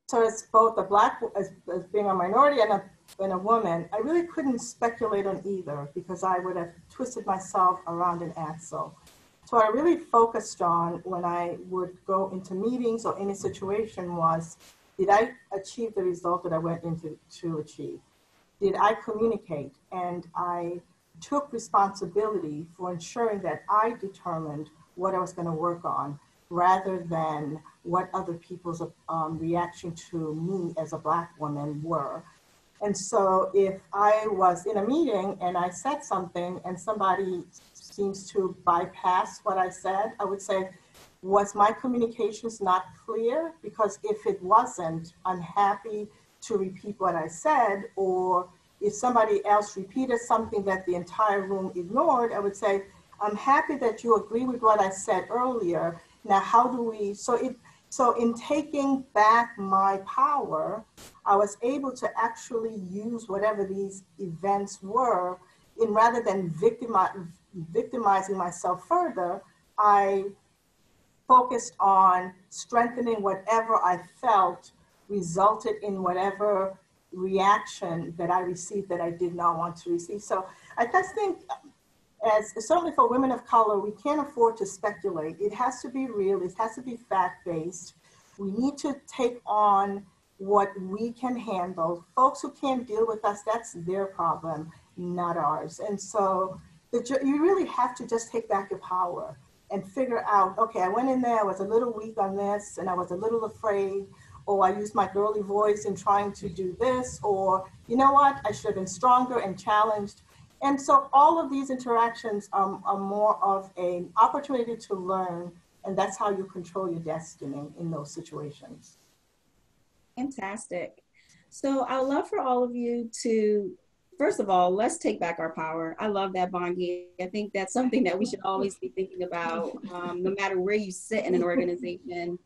So as both a black, as, as being a minority and a, and a woman, I really couldn't speculate on either because I would have twisted myself around an axle. So I really focused on when I would go into meetings or any situation was, did I achieve the result that I went into to achieve? Did I communicate? And I took responsibility for ensuring that I determined what I was going to work on rather than what other people's um, reaction to me as a Black woman were. And so if I was in a meeting and I said something and somebody seems to bypass what I said, I would say, was my communications not clear? Because if it wasn't, I'm happy to repeat what I said. Or if somebody else repeated something that the entire room ignored, I would say, I'm happy that you agree with what I said earlier. Now, how do we, so it, so in taking back my power, I was able to actually use whatever these events were in rather than victimi- victimizing myself further, I focused on strengthening whatever I felt resulted in whatever reaction that I received that I did not want to receive. So I just think as certainly for women of color, we can't afford to speculate. It has to be real, it has to be fact based. We need to take on what we can handle. Folks who can't deal with us, that's their problem, not ours. And so the, you really have to just take back your power and figure out okay, I went in there, I was a little weak on this, and I was a little afraid. Or I used my girly voice in trying to do this, or you know what, I should have been stronger and challenged and so all of these interactions are, are more of an opportunity to learn, and that's how you control your destiny in those situations. Fantastic. So I'd love for all of you to, first of all, let's take back our power. I love that, Bongi. I think that's something that we should always be thinking about, um, no matter where you sit in an organization.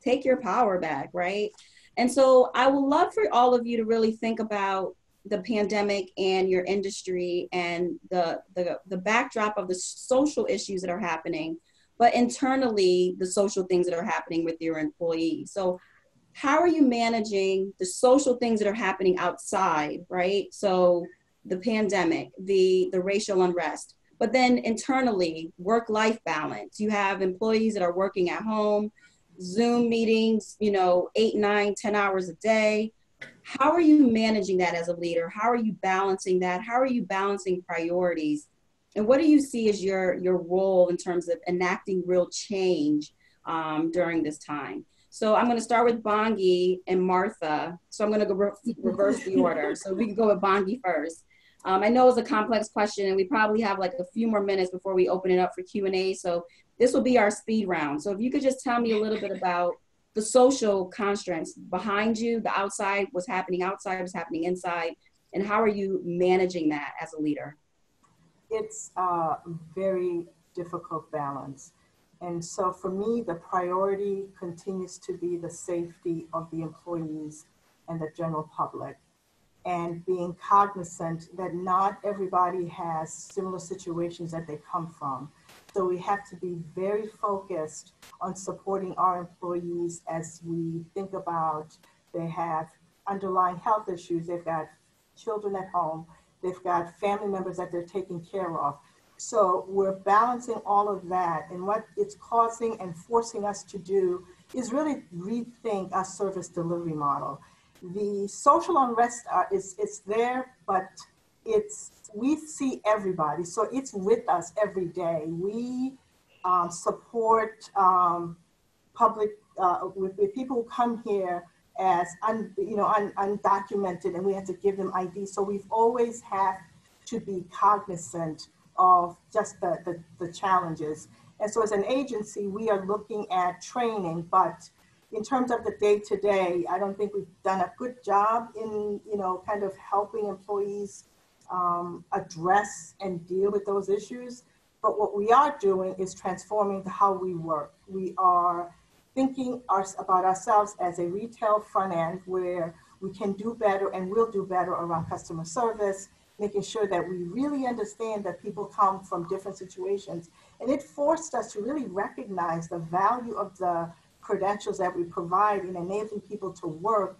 Take your power back, right? And so I would love for all of you to really think about the pandemic and your industry and the, the, the backdrop of the social issues that are happening, but internally, the social things that are happening with your employees. So, how are you managing the social things that are happening outside, right? So, the pandemic, the, the racial unrest, but then internally, work life balance. You have employees that are working at home, Zoom meetings, you know, eight, nine, ten hours a day how are you managing that as a leader? How are you balancing that? How are you balancing priorities? And what do you see as your your role in terms of enacting real change um, during this time? So i'm going to start with bongi and martha. So i'm going to go re- reverse the order. So we can go with bongi first. Um, i know it's a complex question and we probably have like a few more minutes before we open it up for q&a so this will be our speed round. So if you could just tell me a little bit about the social constraints behind you, the outside, what's happening outside, what's happening inside, and how are you managing that as a leader? It's a very difficult balance. And so for me, the priority continues to be the safety of the employees and the general public. And being cognizant that not everybody has similar situations that they come from. So we have to be very focused on supporting our employees as we think about they have underlying health issues, they've got children at home, they've got family members that they're taking care of. So we're balancing all of that. And what it's causing and forcing us to do is really rethink our service delivery model. The social unrest uh, is it's there, but it's we see everybody, so it's with us every day. We um, support um, public uh, with, with, people who come here as un, you know un, undocumented, and we have to give them ID. So we've always had to be cognizant of just the, the, the challenges. And so as an agency, we are looking at training, but in terms of the day to day, I don't think we've done a good job in, you know, kind of helping employees um, address and deal with those issues. But what we are doing is transforming how we work. We are thinking our, about ourselves as a retail front end where we can do better and will do better around customer service, making sure that we really understand that people come from different situations. And it forced us to really recognize the value of the credentials that we provide in enabling people to work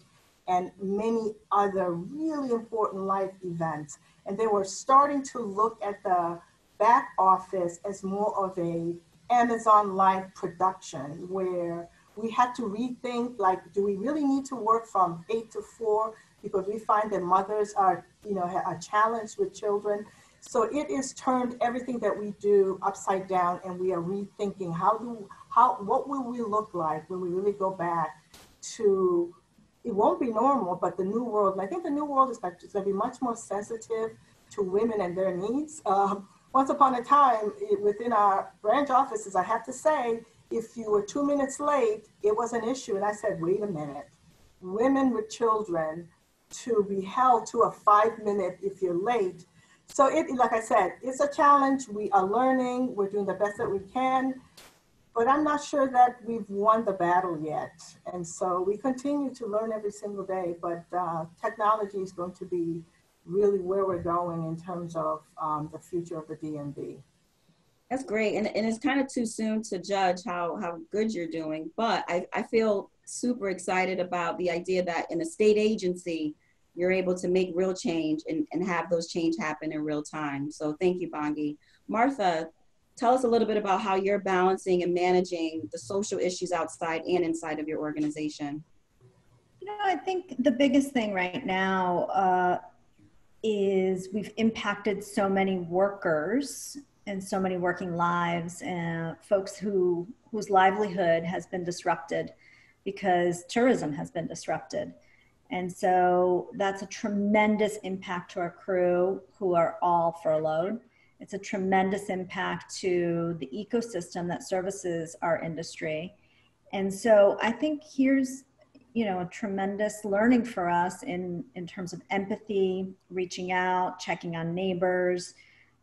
and many other really important life events and they were starting to look at the back office as more of a Amazon-like production where we had to rethink like, do we really need to work from eight to four? Because we find that mothers are, you know, are challenged with children. So it is turned everything that we do upside down, and we are rethinking how do how what will we look like when we really go back to it won't be normal, but the new world, and I think the new world is going to be much more sensitive to women and their needs. Um, once upon a time, it, within our branch offices, I have to say, if you were two minutes late, it was an issue. And I said, wait a minute, women with children to be held to a five minute if you're late. So it, like I said, it's a challenge. We are learning. We're doing the best that we can but I'm not sure that we've won the battle yet. And so we continue to learn every single day, but uh, technology is going to be really where we're going in terms of um, the future of the DMV. That's great. And, and it's kind of too soon to judge how, how good you're doing, but I, I feel super excited about the idea that in a state agency, you're able to make real change and, and have those change happen in real time. So thank you, Bongi. Martha, tell us a little bit about how you're balancing and managing the social issues outside and inside of your organization. You know, I think the biggest thing right now uh, is we've impacted so many workers and so many working lives and folks who whose livelihood has been disrupted because tourism has been disrupted. And so that's a tremendous impact to our crew who are all furloughed. It's a tremendous impact to the ecosystem that services our industry. And so I think here's you know a tremendous learning for us in in terms of empathy reaching out checking on neighbors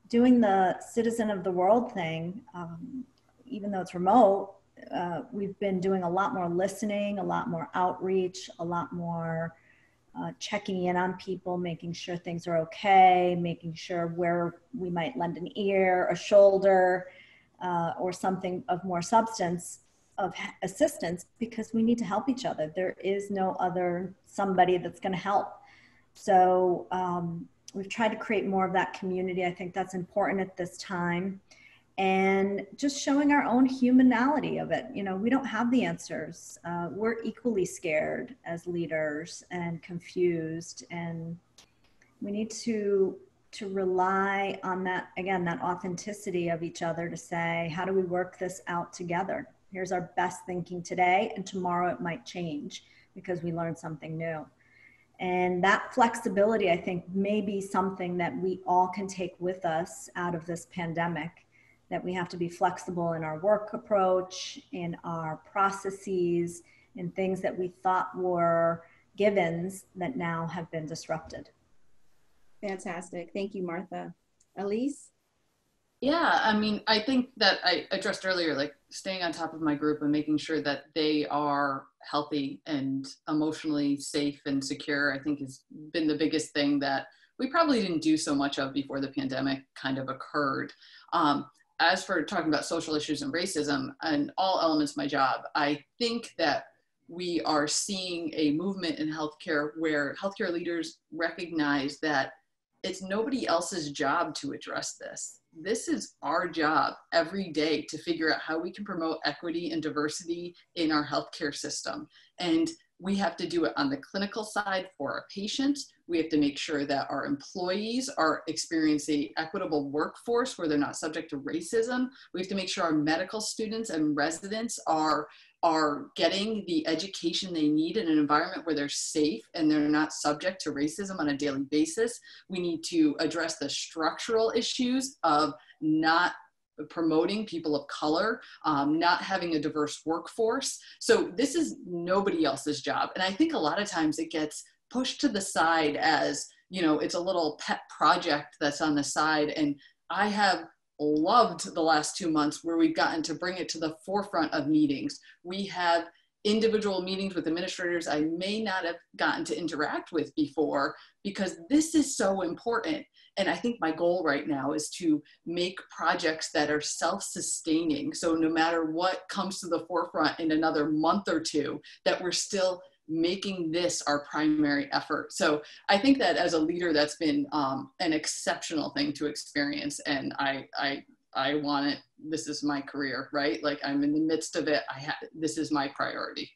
doing the citizen of the world thing um, even though it's remote uh, we've been doing a lot more listening a lot more outreach a lot more uh, checking in on people, making sure things are okay, making sure where we might lend an ear, a shoulder, uh, or something of more substance of assistance because we need to help each other. There is no other somebody that's going to help. So um, we've tried to create more of that community. I think that's important at this time. And just showing our own humanality of it. You know, we don't have the answers. Uh, we're equally scared as leaders and confused. And we need to to rely on that again that authenticity of each other to say how do we work this out together here's our best thinking today and tomorrow it might change because we learned something new and that flexibility i think may be something that we all can take with us out of this pandemic that we have to be flexible in our work approach in our processes in things that we thought were givens that now have been disrupted Fantastic. Thank you, Martha. Elise? Yeah, I mean, I think that I addressed earlier, like staying on top of my group and making sure that they are healthy and emotionally safe and secure, I think has been the biggest thing that we probably didn't do so much of before the pandemic kind of occurred. Um, as for talking about social issues and racism and all elements of my job, I think that we are seeing a movement in healthcare where healthcare leaders recognize that it's nobody else's job to address this. This is our job every day to figure out how we can promote equity and diversity in our healthcare system. And we have to do it on the clinical side for our patients. We have to make sure that our employees are experiencing equitable workforce where they're not subject to racism. We have to make sure our medical students and residents are are getting the education they need in an environment where they're safe and they're not subject to racism on a daily basis. We need to address the structural issues of not promoting people of color, um, not having a diverse workforce. So this is nobody else's job. And I think a lot of times it gets pushed to the side as, you know, it's a little pet project that's on the side. And I have loved the last two months where we've gotten to bring it to the forefront of meetings. We have individual meetings with administrators I may not have gotten to interact with before because this is so important. And I think my goal right now is to make projects that are self sustaining. So no matter what comes to the forefront in another month or two, that we're still making this our primary effort. So I think that as a leader, that's been um, an exceptional thing to experience, and I I I want it. This is my career, right? Like I'm in the midst of it. I have this is my priority.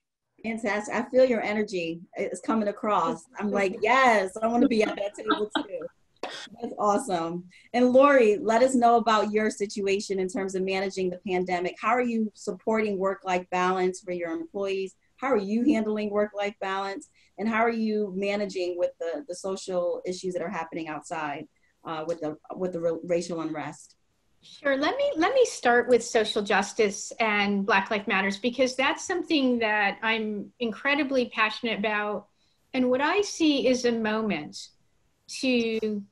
Fantastic. I feel your energy is coming across. I'm like, yes, I want to be at that table too. That's awesome. And Lori, let us know about your situation in terms of managing the pandemic. How are you supporting work-life balance for your employees? How are you handling work-life balance and how are you managing with the, the social issues that are happening outside uh, with the with the racial unrest Sure. Let me let me start with social justice and Black Lives Matters because that's something that I'm incredibly passionate about. And what I see is a moment to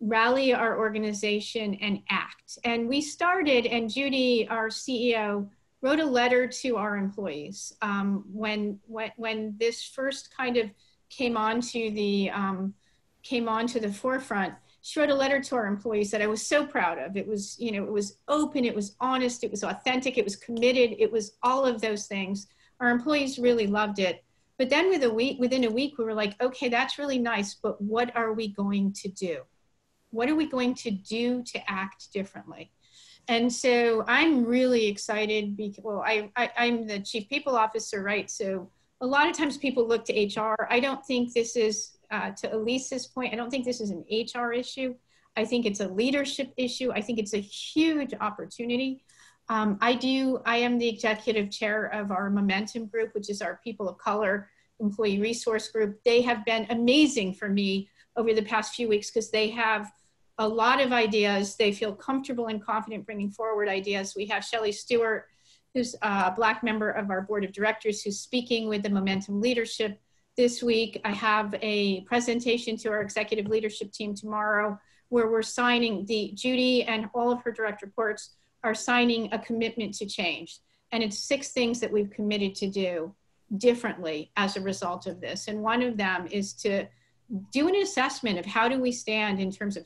rally our organization and act. And we started, and Judy, our CEO, wrote a letter to our employees um, when, when, when this first kind of came onto the, um, came onto the forefront. She wrote a letter to our employees that I was so proud of. It was, you know, it was open, it was honest, it was authentic, it was committed, it was all of those things. Our employees really loved it. But then with a week, within a week, we were like, okay, that's really nice, but what are we going to do? What are we going to do to act differently? And so I'm really excited because, well, I, I, I'm the chief people officer, right? So a lot of times people look to HR. I don't think this is, uh, to Elise's point, I don't think this is an HR issue. I think it's a leadership issue. I think it's a huge opportunity. Um, I do, I am the executive chair of our Momentum group, which is our people of color employee resource group. They have been amazing for me over the past few weeks because they have a lot of ideas. They feel comfortable and confident bringing forward ideas. We have Shelley Stewart, who's a Black member of our board of directors, who's speaking with the Momentum Leadership this week. I have a presentation to our executive leadership team tomorrow where we're signing the Judy and all of her direct reports are signing a commitment to change. And it's six things that we've committed to do. differently as a result of this. And one of them is to do an assessment of how do we stand in terms of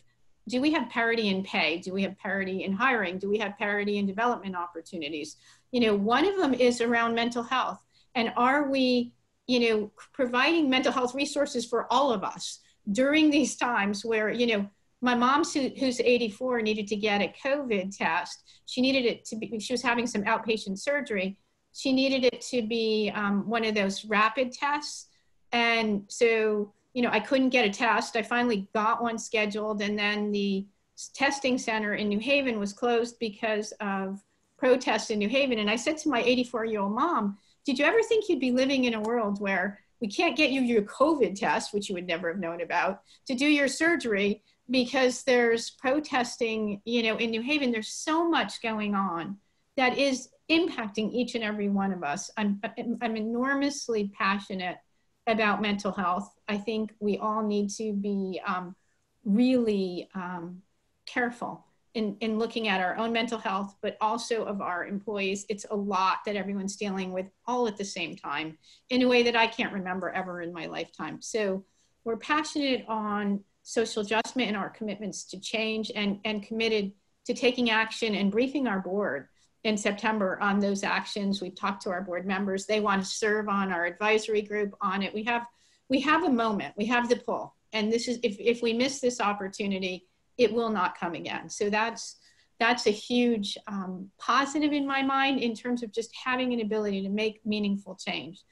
do we have parity in pay? Do we have parity in hiring? Do we have parity in development opportunities? You know, one of them is around mental health. And are we, you know, providing mental health resources for all of us during these times where, you know, my mom who's 84 needed to get a COVID test. She needed it to be, she was having some outpatient surgery. She needed it to be um, one of those rapid tests. And so you know, I couldn't get a test. I finally got one scheduled, and then the testing center in New Haven was closed because of protests in New Haven. And I said to my 84 year old mom, Did you ever think you'd be living in a world where we can't get you your COVID test, which you would never have known about, to do your surgery because there's protesting, you know, in New Haven? There's so much going on that is impacting each and every one of us. I'm, I'm enormously passionate about mental health. I think we all need to be um, really um, careful in, in looking at our own mental health, but also of our employees. It's a lot that everyone's dealing with all at the same time in a way that I can't remember ever in my lifetime. So we're passionate on social adjustment and our commitments to change and, and committed to taking action and briefing our board in September on those actions. We've talked to our board members. They want to serve on our advisory group on it. We have we have a moment. We have the pull. And this is if, if we miss this opportunity, it will not come again. So that's that's a huge um, positive in my mind in terms of just having an ability to make meaningful change.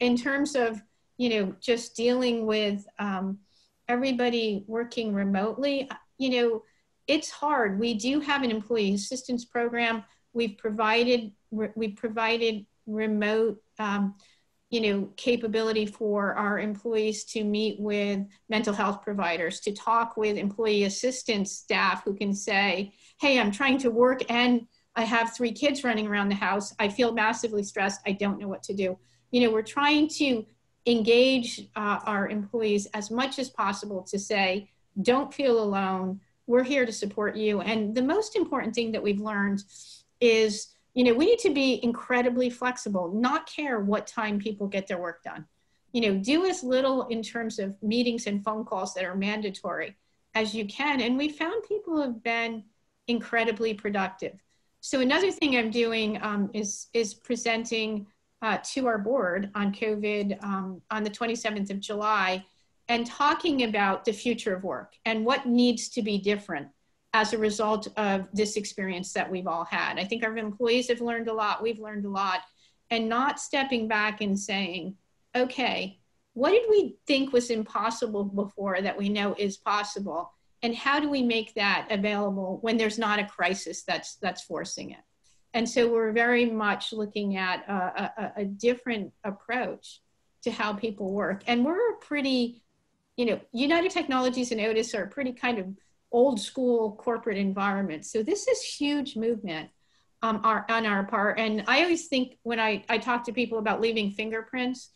In terms of you know just dealing with um, everybody working remotely, you know it's hard. We do have an employee assistance program We've provided we've provided remote um, you know capability for our employees to meet with mental health providers to talk with employee assistance staff who can say hey i'm trying to work and i have three kids running around the house. I feel massively stressed. I don't know what to do. You know we're trying to engage uh, our employees as much as possible to say don't feel alone. We're here to support you. And the most important thing that we've learned is you know we need to be incredibly flexible not care what time people get their work done. You know do as little in terms of meetings and phone calls that are mandatory as you can. And we found people have been incredibly productive. So another thing i'm doing um, is is presenting uh, to our board on covid um, on the 27th of july and talking about the future of work and what needs to be different as a result of this experience that we've all had. I think our employees have learned a lot, we've learned a lot, and not stepping back and saying, okay, what did we think was impossible before that we know is possible? And how do we make that available when there's not a crisis that's, that's forcing it? And so we're very much looking at a, a, a different approach to how people work. And we're pretty, you know, United Technologies and Otis are pretty kind of old school corporate environment. So this is huge movement um, our, on our part. And I always think when I, I talk to people about leaving fingerprints,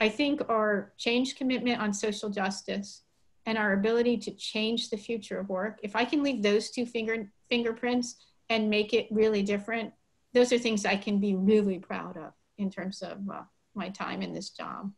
I think our change commitment on social justice and our ability to change the future of work, if I can leave those two finger, fingerprints and make it really different, those are things I can be really proud of in terms of uh, my time in this job.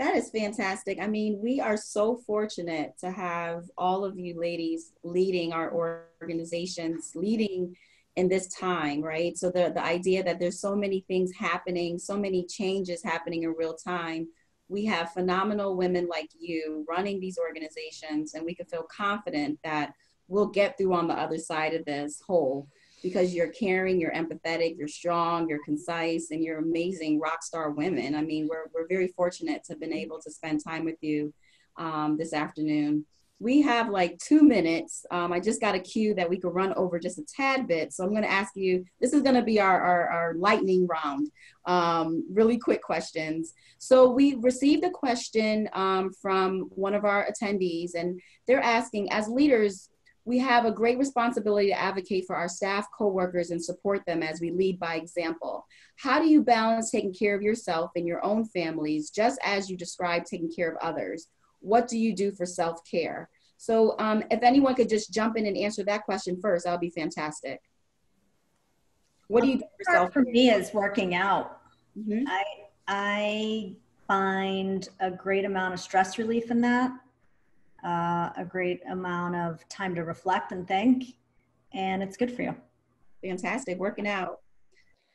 That is fantastic. I mean, we are so fortunate to have all of you ladies leading our organizations, leading in this time, right? So the, the idea that there's so many things happening, so many changes happening in real time. We have phenomenal women like you running these organizations, and we can feel confident that we'll get through on the other side of this whole because you're caring, you're empathetic, you're strong, you're concise, and you're amazing rock star women. I mean, we're, we're very fortunate to have been able to spend time with you um, this afternoon. We have like two minutes. Um, I just got a cue that we could run over just a tad bit. So I'm going to ask you this is going to be our, our, our, lightning round, um, really quick questions. So we received a question um, from one of our attendees, and they're asking, as leaders, we have a great responsibility to advocate for our staff, coworkers, and support them as we lead by example. How do you balance taking care of yourself and your own families, just as you described taking care of others? What do you do for self-care? So um, if anyone could just jump in and answer that question first, that would be fantastic. What do you do for self-care? For me is working out. Mm -hmm. I, I find a great amount of stress relief in that, uh, a great amount of time to reflect and think, and it's good for you. Fantastic. Working out.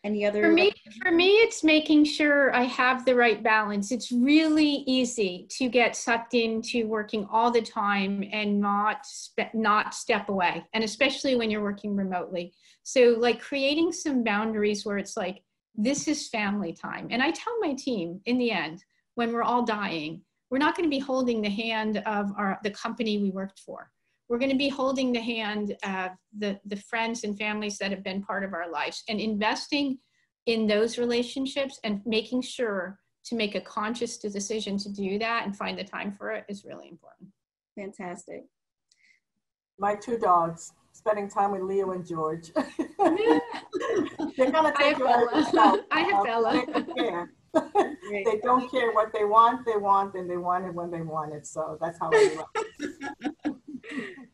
Any other? For me, for me, it's making sure I have the right balance. It's really easy to get sucked into working all the time and not spe- not step away, and especially when you're working remotely. So, like creating some boundaries where it's like this is family time, and I tell my team in the end when we're all dying, we're not going to be holding the hand of our the company we worked for we're going to be holding the hand of the, the friends and families that have been part of our lives and investing in those relationships and making sure to make a conscious decision to do that and find the time for it is really important. Fantastic. My two dogs, spending time with Leo and George. They're gonna I take have you of Bella. yourself. I have Bella. They don't care. They don't care what they want, they want, and they want it when they want it. So that's how I love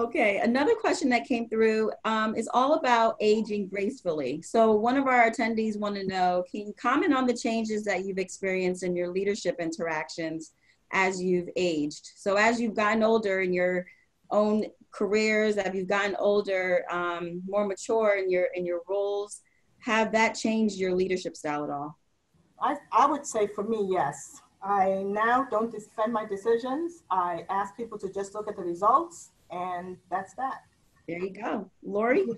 Okay, another question that came through um, is all about aging gracefully. So one of our attendees want to know, can you comment on the changes that you've experienced in your leadership interactions as you've aged? So as you've gotten older in your own careers, as you've gotten older, um, more mature in your in your roles, have that changed your leadership style at all? I, I would say for me, yes. I now don't defend my decisions. I ask people to just look at the results, and that's that. There you go. Lori?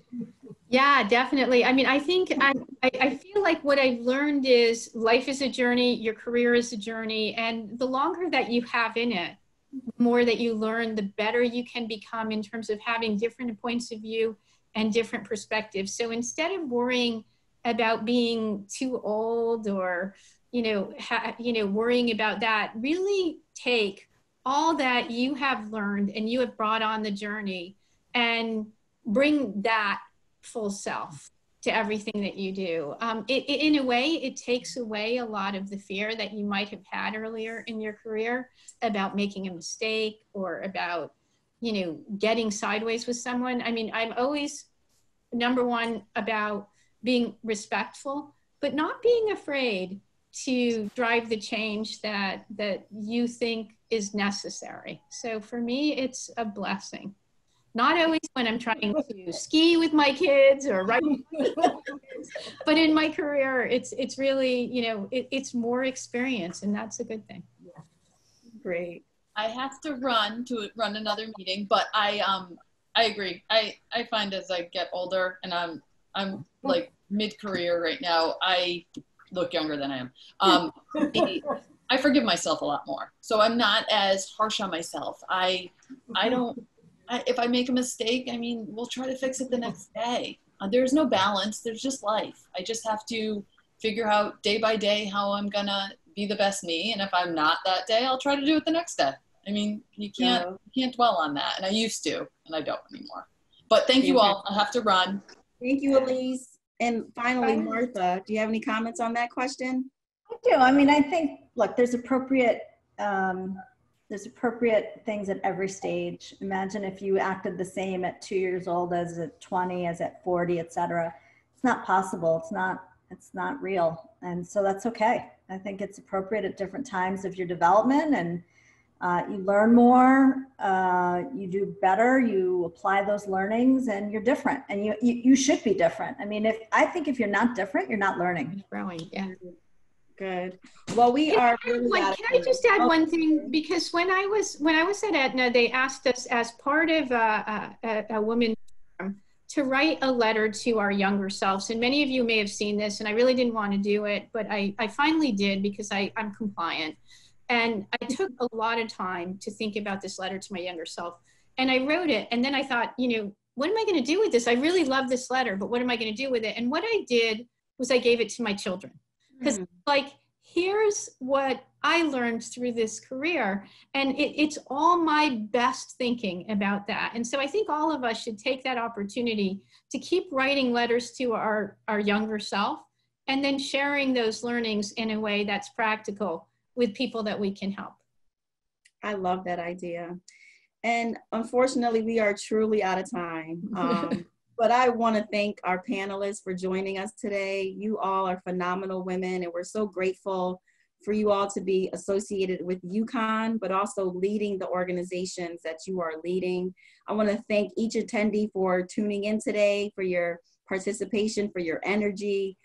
Yeah, definitely. I mean, I think I, I, I feel like what I've learned is life is a journey, your career is a journey, and the longer that you have in it, the more that you learn, the better you can become in terms of having different points of view and different perspectives. So instead of worrying about being too old or you know ha, you know worrying about that, really take all that you have learned and you have brought on the journey and bring that full self to everything that you do. Um, it, it, in a way, it takes away a lot of the fear that you might have had earlier in your career about making a mistake or about, you know, getting sideways with someone. I mean, I'm always number one about being respectful, but not being afraid to drive the change that that you think is necessary. So for me, it's a blessing. Not always when I'm trying to ski with my kids or write, but in my career, it's it's really you know it, it's more experience, and that's a good thing. Great. I have to run to run another meeting, but I um I agree. I I find as I get older and I'm I'm like mid career right now, I look younger than I am. Um, I forgive myself a lot more, so I'm not as harsh on myself. I I don't. I, if I make a mistake, I mean, we'll try to fix it the next day. Uh, there's no balance. There's just life. I just have to figure out day by day how I'm gonna be the best me, and if I'm not that day, I'll try to do it the next day. I mean, you can't Yeah. you can't dwell on that, and I used to, and I don't anymore. But thank you all. I have to run. Thank you, Elise. And finally, Martha, do you have any comments on that question? I do. I mean, I think, look, there's appropriate, um, there's appropriate things at every stage. Imagine if you acted the same at two years old as at 20, as at 40, et cetera. It's not possible. It's not, it's not real. And so that's okay. I think it's appropriate at different times of your development and uh, you learn more, uh, you do better, you apply those learnings and you're different and you, you, you should be different. I mean, if I think if you're not different, you're not learning. Growing, yeah. Good. Well, we Can are really one- Can I just add Oh, one thing? Because when I was, when I was at Aetna, they asked us as part of a, a, a woman to write a letter to our younger selves. And many of you may have seen this, and I really didn't want to do it, but I, I finally did because I, I'm compliant. And I took a lot of time to think about this letter to my younger self. And I wrote it, and then I thought, you know, what am I going to do with this? I really love this letter, but what am I going to do with it? And what I did was I gave it to my children because Hmm. like here's what i learned through this career and it, it's all my best thinking about that and so i think all of us should take that opportunity to keep writing letters to our our younger self and then sharing those learnings in a way that's practical with people that we can help I love that idea. And unfortunately, we are truly out of time. Um, but I want to thank our panelists for joining us today. You all are phenomenal women, and we're so grateful for you all to be associated with UConn, but also leading the organizations that you are leading. I want to thank each attendee for tuning in today, for your participation, for your energy.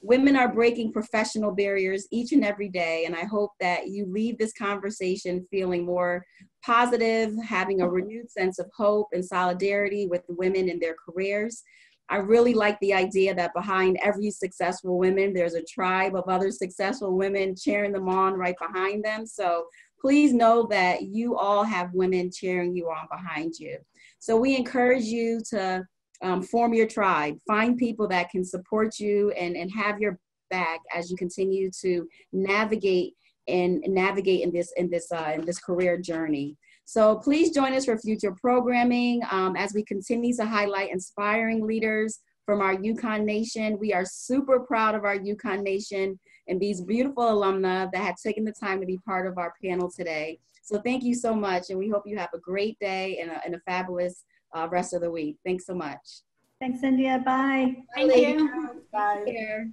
Women are breaking professional barriers each and every day, and I hope that you leave this conversation feeling more positive, having a renewed sense of hope and solidarity with women in their careers. I really like the idea that behind every successful woman, there's a tribe of other successful women cheering them on right behind them. So please know that you all have women cheering you on behind you. So we encourage you to um, form your tribe, find people that can support you and, and have your back as you continue to navigate and navigate in this in this uh, in this career journey. So please join us for future programming um, as we continue to highlight inspiring leaders from our UConn Nation. We are super proud of our UConn Nation and these beautiful alumna that have taken the time to be part of our panel today. So thank you so much, and we hope you have a great day and a, and a fabulous uh, rest of the week. Thanks so much. Thanks, India. Bye. Thank you. Bye.